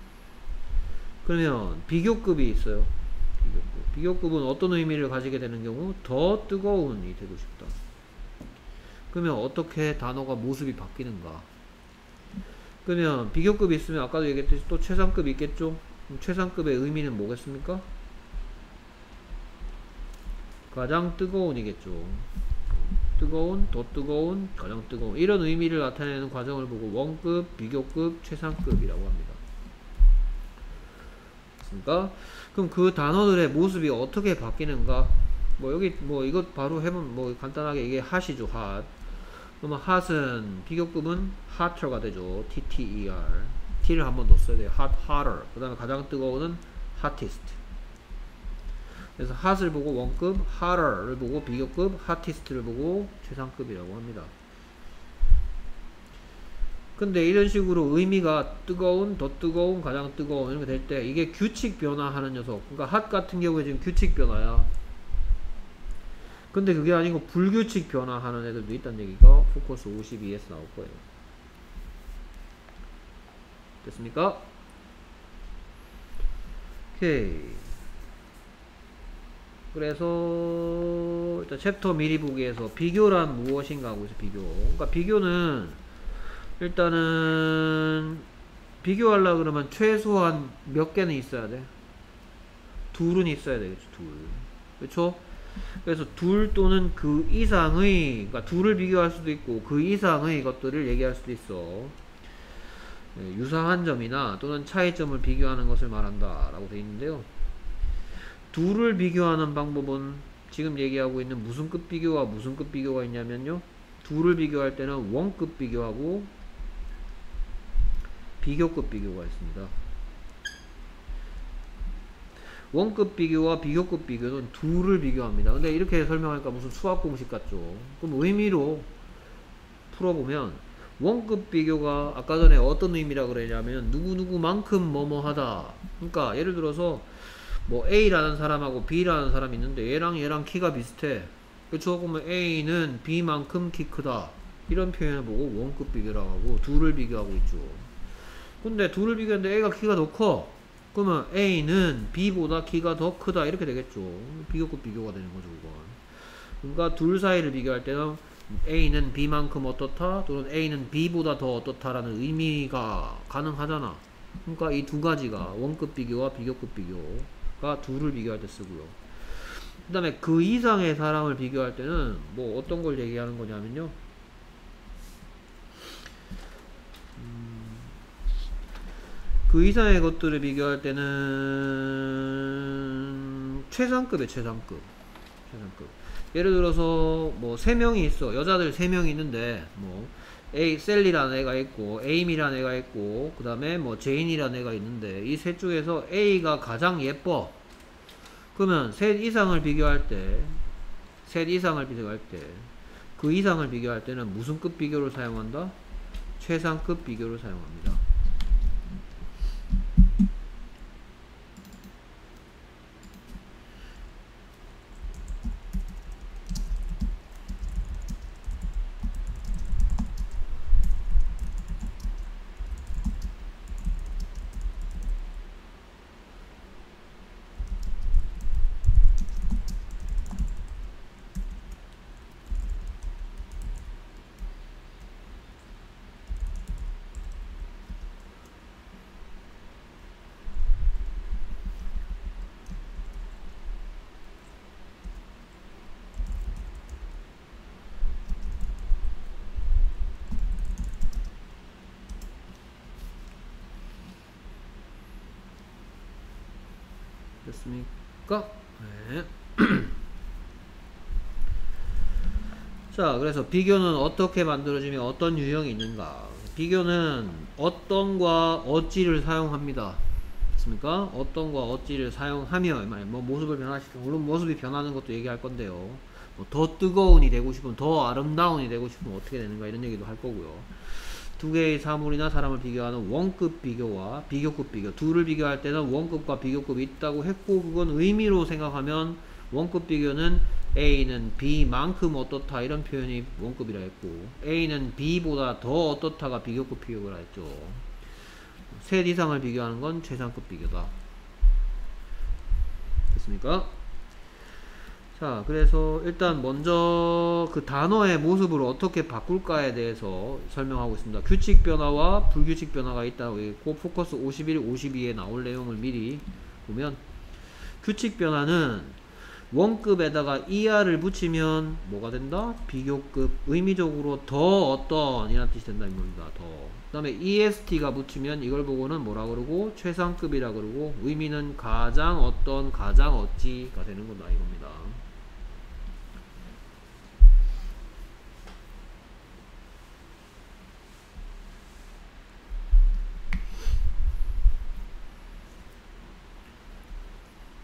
그러면 비교급이 있어요. 비교급. 비교급 은 어떤 의미를 가지게 되는 경우 더 뜨거운이 되고 싶다. 그러면 어떻게 단어가 모습이 바뀌는가? 그러면 비교급이 있으면 아까도 얘기했듯이 또 최상급이 있겠죠? 최상급의 의미는 뭐겠습니까? 가장 뜨거운이겠죠. 뜨거운, 더 뜨거운, 가장 뜨거운 이런 의미를 나타내는 과정을 보고 원급, 비교급, 최상급이라고 합니다. 됐습니까? 그럼 그 단어들의 모습이 어떻게 바뀌는가? 뭐 여기 뭐 이것 바로 해보면 뭐 간단하게 이게 핫이죠, 핫. 그러면 핫은 비교급은 hotter 가 되죠. T-T-E-R. T를 한 번 더 써야 돼요. hot, hotter. 그 다음에 가장 뜨거운은 hottest. 그래서 핫을 보고 원급, hotter를 보고 비교급, hottest를 보고 최상급이라고 합니다. 근데 이런 식으로 의미가 뜨거운, 더 뜨거운, 가장 뜨거운 이렇게 될 때 이게 규칙 변화하는 녀석. 그러니까 핫 같은 경우에 지금 규칙 변화야. 근데 그게 아니고 불규칙 변화하는 애들도 있다는 얘기가 포커스 52에서 나올 거예요. 됐습니까? 오케이. 그래서 일단 챕터 미리 보기에서 비교란 무엇인가 하고 있어 비교. 그러니까 비교는 일단은 비교하려 그러면 최소한 몇 개는 있어야 돼. 둘은 있어야 되겠죠. 둘. 그렇죠? 그래서 둘 또는 그 이상의 그러니까 둘을 비교할 수도 있고 그 이상의 것들을 얘기할 수도 있어. 예, 유사한 점이나 또는 차이점을 비교하는 것을 말한다 라고 되어 있는데요 둘을 비교하는 방법은 지금 얘기하고 있는 무슨 급 비교와 무슨 급 비교가 있냐면요 둘을 비교할 때는 원급 비교하고 비교급 비교가 있습니다. 원급 비교와 비교급 비교는 둘을 비교합니다. 근데 이렇게 설명하니까 무슨 수학 공식 같죠? 그럼 의미로 풀어보면 원급 비교가 아까 전에 어떤 의미라 그러냐면 누구누구만큼 뭐뭐 하다. 그러니까 예를 들어서 뭐 A라는 사람하고 B라는 사람이 있는데 얘랑 얘랑 키가 비슷해. 그쵸? 그러면 A는 B만큼 키 크다. 이런 표현을 보고 원급 비교라고 하고 둘을 비교하고 있죠 근데 둘을 비교하는데 A가 키가 더 커. 그러면 A는 B보다 키가 더 크다. 이렇게 되겠죠. 비교급 비교가 되는 거죠 그건. 그러니까 둘 사이를 비교할 때는 A는 B만큼 어떻다? 또는 A는 B보다 더 어떻다라는 의미가 가능하잖아. 그러니까 이 두 가지가 원급 비교와 비교급 비교가 둘을 비교할 때 쓰고요. 그 다음에 그 이상의 사람을 비교할 때는 뭐 어떤 걸 얘기하는 거냐면요 그 이상의 것들을 비교할 때는 최상급의 최상급. 최상급. 예를 들어서 뭐 세 명이 있어. 여자들 세 명이 있는데 뭐 A 셀리라는 애가 있고 에이미라는 애가 있고 그 다음에 뭐 제인이라는 애가 있는데 이 셋 중에서 A가 가장 예뻐. 그러면 셋 이상을 비교할 때 셋 이상을 비교할 때 그 이상을 비교할 때는 무슨 급 비교를 사용한다? 최상급 비교를 사용합니다 자, 그래서 비교는 어떻게 만들어지며 어떤 유형이 있는가? 비교는 어떤과 어찌를 사용합니다. 됐습니까? 어떤과 어찌를 사용하며, 뭐 모습을 변화시키고, 물론 모습이 변하는 것도 얘기할 건데요. 뭐 더 뜨거운이 되고 싶으면, 더 아름다운이 되고 싶으면 어떻게 되는가 이런 얘기도 할 거고요. 두 개의 사물이나 사람을 비교하는 원급 비교와 비교급 비교. 둘을 비교할 때는 원급과 비교급이 있다고 했고, 그건 의미로 생각하면 원급 비교는 A는 B만큼 어떻다 이런 표현이 원급이라 했고, A는 B보다 더 어떻다가 비교급 비교라 했죠. 셋 이상을 비교하는 건 최상급 비교다. 됐습니까? 자, 그래서 일단 먼저 그 단어의 모습을 어떻게 바꿀까에 대해서 설명하고 있습니다. 규칙 변화와 불규칙 변화가 있다고 했고, 포커스 51, 52에 나올 내용을 미리 보면, 규칙 변화는 원급에다가 ER을 붙이면 뭐가 된다? 비교급. 의미적으로 더 어떤 이란 뜻이 된다. 입니다. 더. 그 다음에 EST가 붙이면 이걸 보고는 뭐라 그러고 최상급이라 그러고 의미는 가장 어떤 가장 어찌가 되는 거다 이겁니다.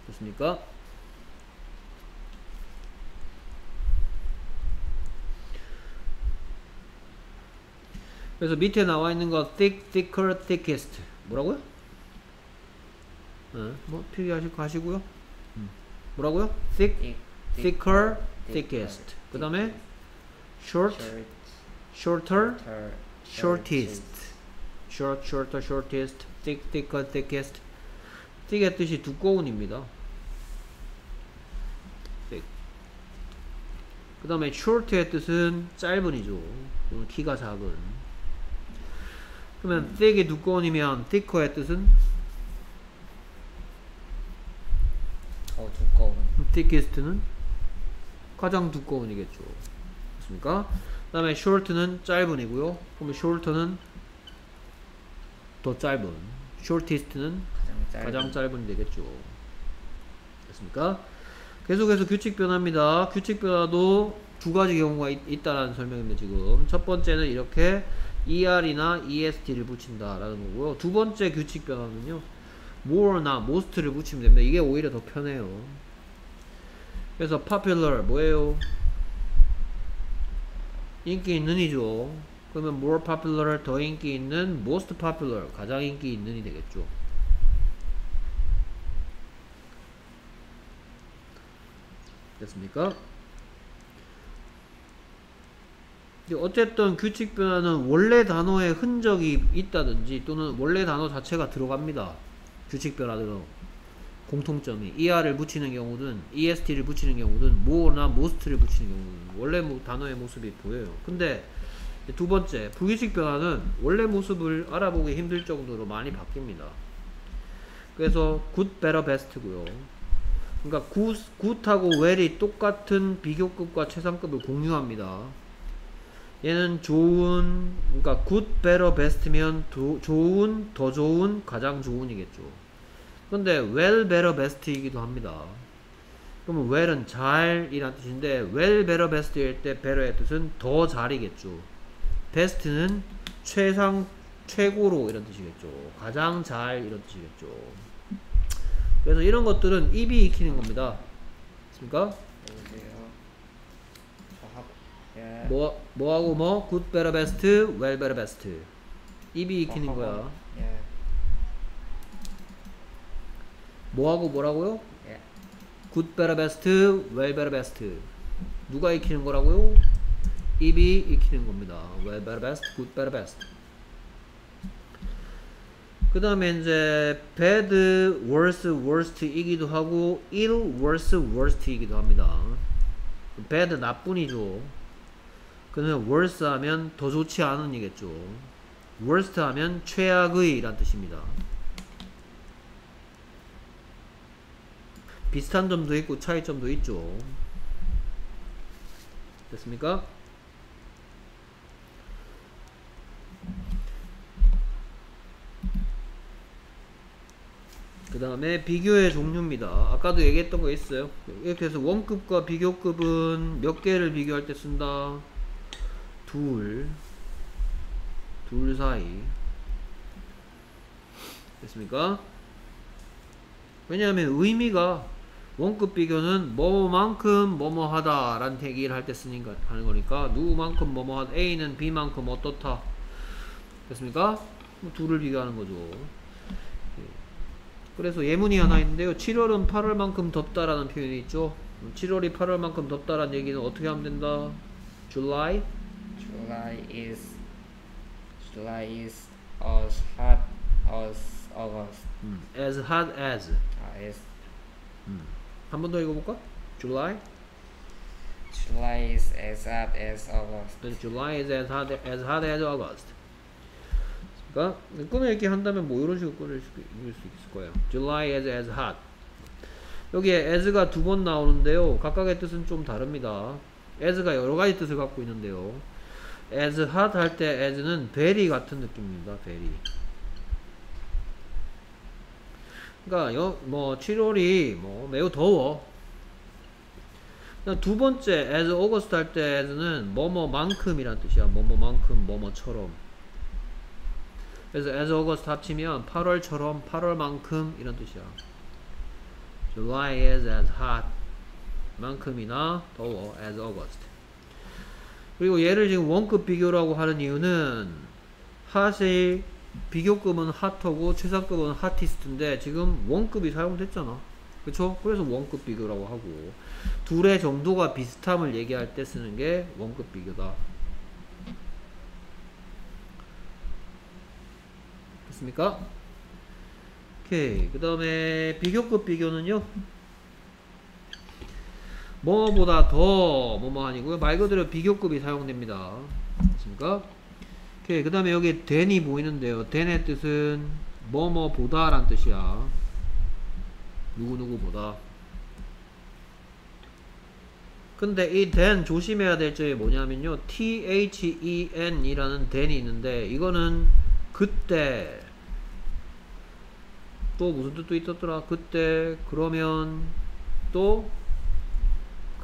됐습니까? 그래서 밑에 나와 있는 거 thick, thicker, thickest 뭐라고요? 어, 뭐 필기하실 거 하시고요. 음. 뭐라고요? thick, thick, thicker, thickest. 그 다음에 short, short, shorter, shortest. short, shorter, shortest, thick, thicker, thickest. thick의 뜻이 두꺼운입니다. thick. 그 다음에 short의 뜻은 짧은이죠. 키가 작은. 그러면 thick이 두꺼운이면 thicker의 뜻은 더 두꺼운 thickest는 가장 두꺼운이겠죠. 맞습니까? 그 다음에 short는 짧은이고요. 그러면 shorter는 더 짧은. shortest는 가장 짧은 가장 짧은 되겠죠. 됐습니까? 계속해서 규칙 변화입니다. 규칙 변화도 두 가지 경우가 있, 다라는 설명입니다. 지금 첫 번째는 이렇게 ER이나 EST를 붙인다라는 거고요. 두 번째 규칙 변화는요. more나 most를 붙이면 됩니다. 이게 오히려 더 편해요. 그래서 popular 뭐예요? 인기 있는이죠. 그러면 more popular 더 인기 있는 most popular 가장 인기 있는이 되겠죠. 됐습니까? 근데 어쨌든 규칙 변화는 원래 단어에 흔적이 있다든지 또는 원래 단어 자체가 들어갑니다. 규칙 변화들은 공통점이 ER을 붙이는 경우든 EST를 붙이는 경우든 more나 most를 붙이는 경우든 원래 모- 단어의 모습이 보여요. 근데 두 번째 불규칙 변화는 원래 모습을 알아보기 힘들 정도로 많이 바뀝니다. 그래서 good, better, best고요. 그러니까 good, good하고 well이 똑같은 비교급과 최상급을 공유합니다. 얘는 좋은, 그러니까 good, better, best면 도, 좋은, 더 좋은, 가장 좋은이겠죠. 근데 well, better, best이기도 합니다. 그러면 well은 잘이란 뜻인데 well, better, best일 때 better의 뜻은 더 잘이겠죠. best는 최상, 최고로 이런 뜻이겠죠. 가장 잘 이런 뜻이겠죠. 그래서 이런 것들은 입이 익히는 겁니다. 맞습니까? 보세요 저하고 예 뭐, 뭐하고 뭐? good, better, best, well, better, best. 입이 익히는 거야. 예 뭐하고 뭐라고요? 예. good, better, best, well, better, best. 누가 익히는 거라고요? 입이 익히는 겁니다. well, better, best, good, better, best. 그 다음에 이제 bad, worse, worst이기도 하고 ill, worse, worst이기도 합니다. bad 나쁜이죠. 그러면 worse 하면 더 좋지 않은 이겠죠. worst 하면 최악의 란 뜻입니다. 비슷한 점도 있고 차이점도 있죠. 됐습니까? 그 다음에 비교의 종류입니다. 아까도 얘기했던 거 있어요. 이렇게 해서 원급과 비교급은 몇 개를 비교할 때 쓴다? 둘. 둘 사이. 됐습니까? 왜냐하면 의미가 원급 비교는 뭐만큼 뭐뭐 하다 라는 얘기를 할 때 쓰니까 하는 거니까 누구만큼 뭐뭐 하다 A는 B만큼 어떻다 됐습니까? 뭐 둘을 비교하는 거죠 예. 그래서 예문이 하나 있는데요 7월은 8월만큼 덥다라는 표현이 있죠 7월이 8월만큼 덥다라는 얘기는 어떻게 하면 된다? July July is July is as hot as August. 음, as hot as 아, is 한번 더 읽어볼까? July July is as hot as August. July is as hot as, hot as August. 그러니까 끊어 읽기 한다면 뭐 이런 식으로 끊어 읽을 수 있을 거예요. July is as hot. 여기에 as가 두 번 나오는데요. 각각의 뜻은 좀 다릅니다. as가 여러 가지 뜻을 갖고 있는데요. As hot 할 때 as는 very 같은 느낌입니다. very. 그러니까 여, 뭐 7월이 뭐 매우 더워. 두 번째 as August 할 때 as는 뭐뭐만큼이란 뜻이야. 뭐뭐만큼 뭐뭐처럼. 그래서 as August 합치면 8월처럼 8월만큼 이런 뜻이야. July is as hot 만큼이나 더워 as August. 그리고 얘를 지금 원급 비교라고 하는 이유는 핫의 비교급은 핫하고 최상급은 핫티스트인데 지금 원급이 사용됐잖아. 그쵸? 그래서 원급 비교라고 하고 둘의 정도가 비슷함을 얘기할 때 쓰는 게 원급 비교다. 됐습니까? 오케이. 그 다음에 비교급 비교는요. 뭐보다 더 뭐뭐 아니고요. 말 그대로 비교급이 사용됩니다. 됐습니까? 오케이. 그 다음에 여기 than이 보이는데요. than의 뜻은 뭐뭐보다 란 뜻이야. 누구누구보다. 근데 이 then 조심해야 될 점이 뭐냐면요. then 이라는 then이 있는데 이거는 그때 또 무슨 뜻도 있었더라. 그때 그러면 또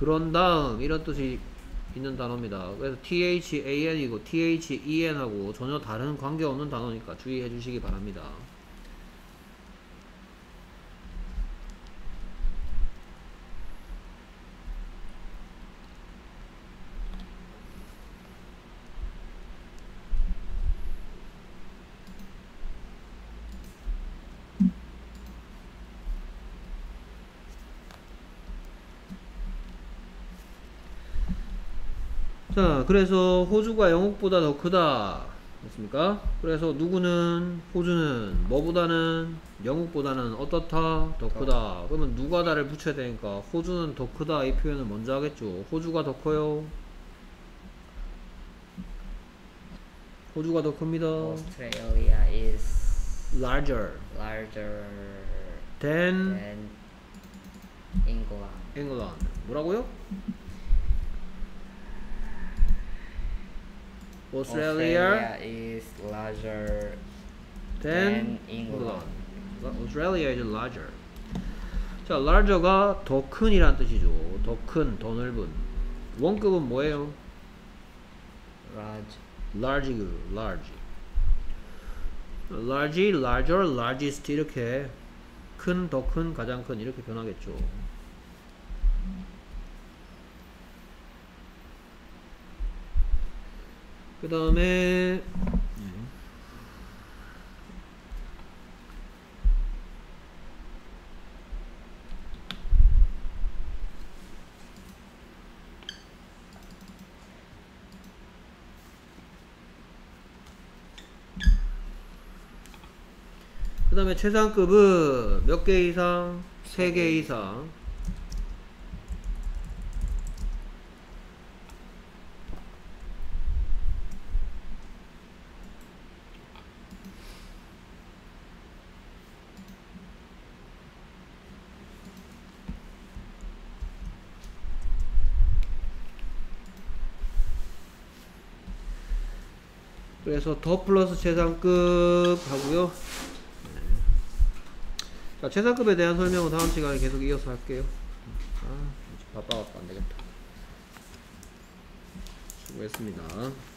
그런 다음 이런 뜻이 있는 단어입니다. 그래서 than이고 then하고 전혀 다른 관계없는 단어니까 주의해 주시기 바랍니다. 자, 그래서 호주가 영국보다 더 크다. 됐습니까? 그래서 누구는 호주는 뭐보다는 영국보다는 어떻다? 더 크다. 그러면 누가 다를 붙여야 되니까 호주는 더 크다 이 표현을 먼저 하겠죠. 호주가 더 커요. 호주가 더 큽니다. Australia is larger larger than than England. England. 뭐라고요? Australia is larger than than England. Australia is larger. 자, larger가 더 큰이란 뜻이죠. 더 큰, 더 넓은. 원급은 뭐예요? large. large, large. large, larger, largest 이렇게 큰, 더 큰, 가장 큰 이렇게 변하겠죠. 그 다음에 그 다음에 최상급은 몇 개 이상? 세개 이상. 그래서 더 플러스 최상급 하고요. 자, 최상급에 대한 설명은 다음 시간에 계속 이어서 할게요. 아, 바빠갖고 안 되겠다. 수고했습니다.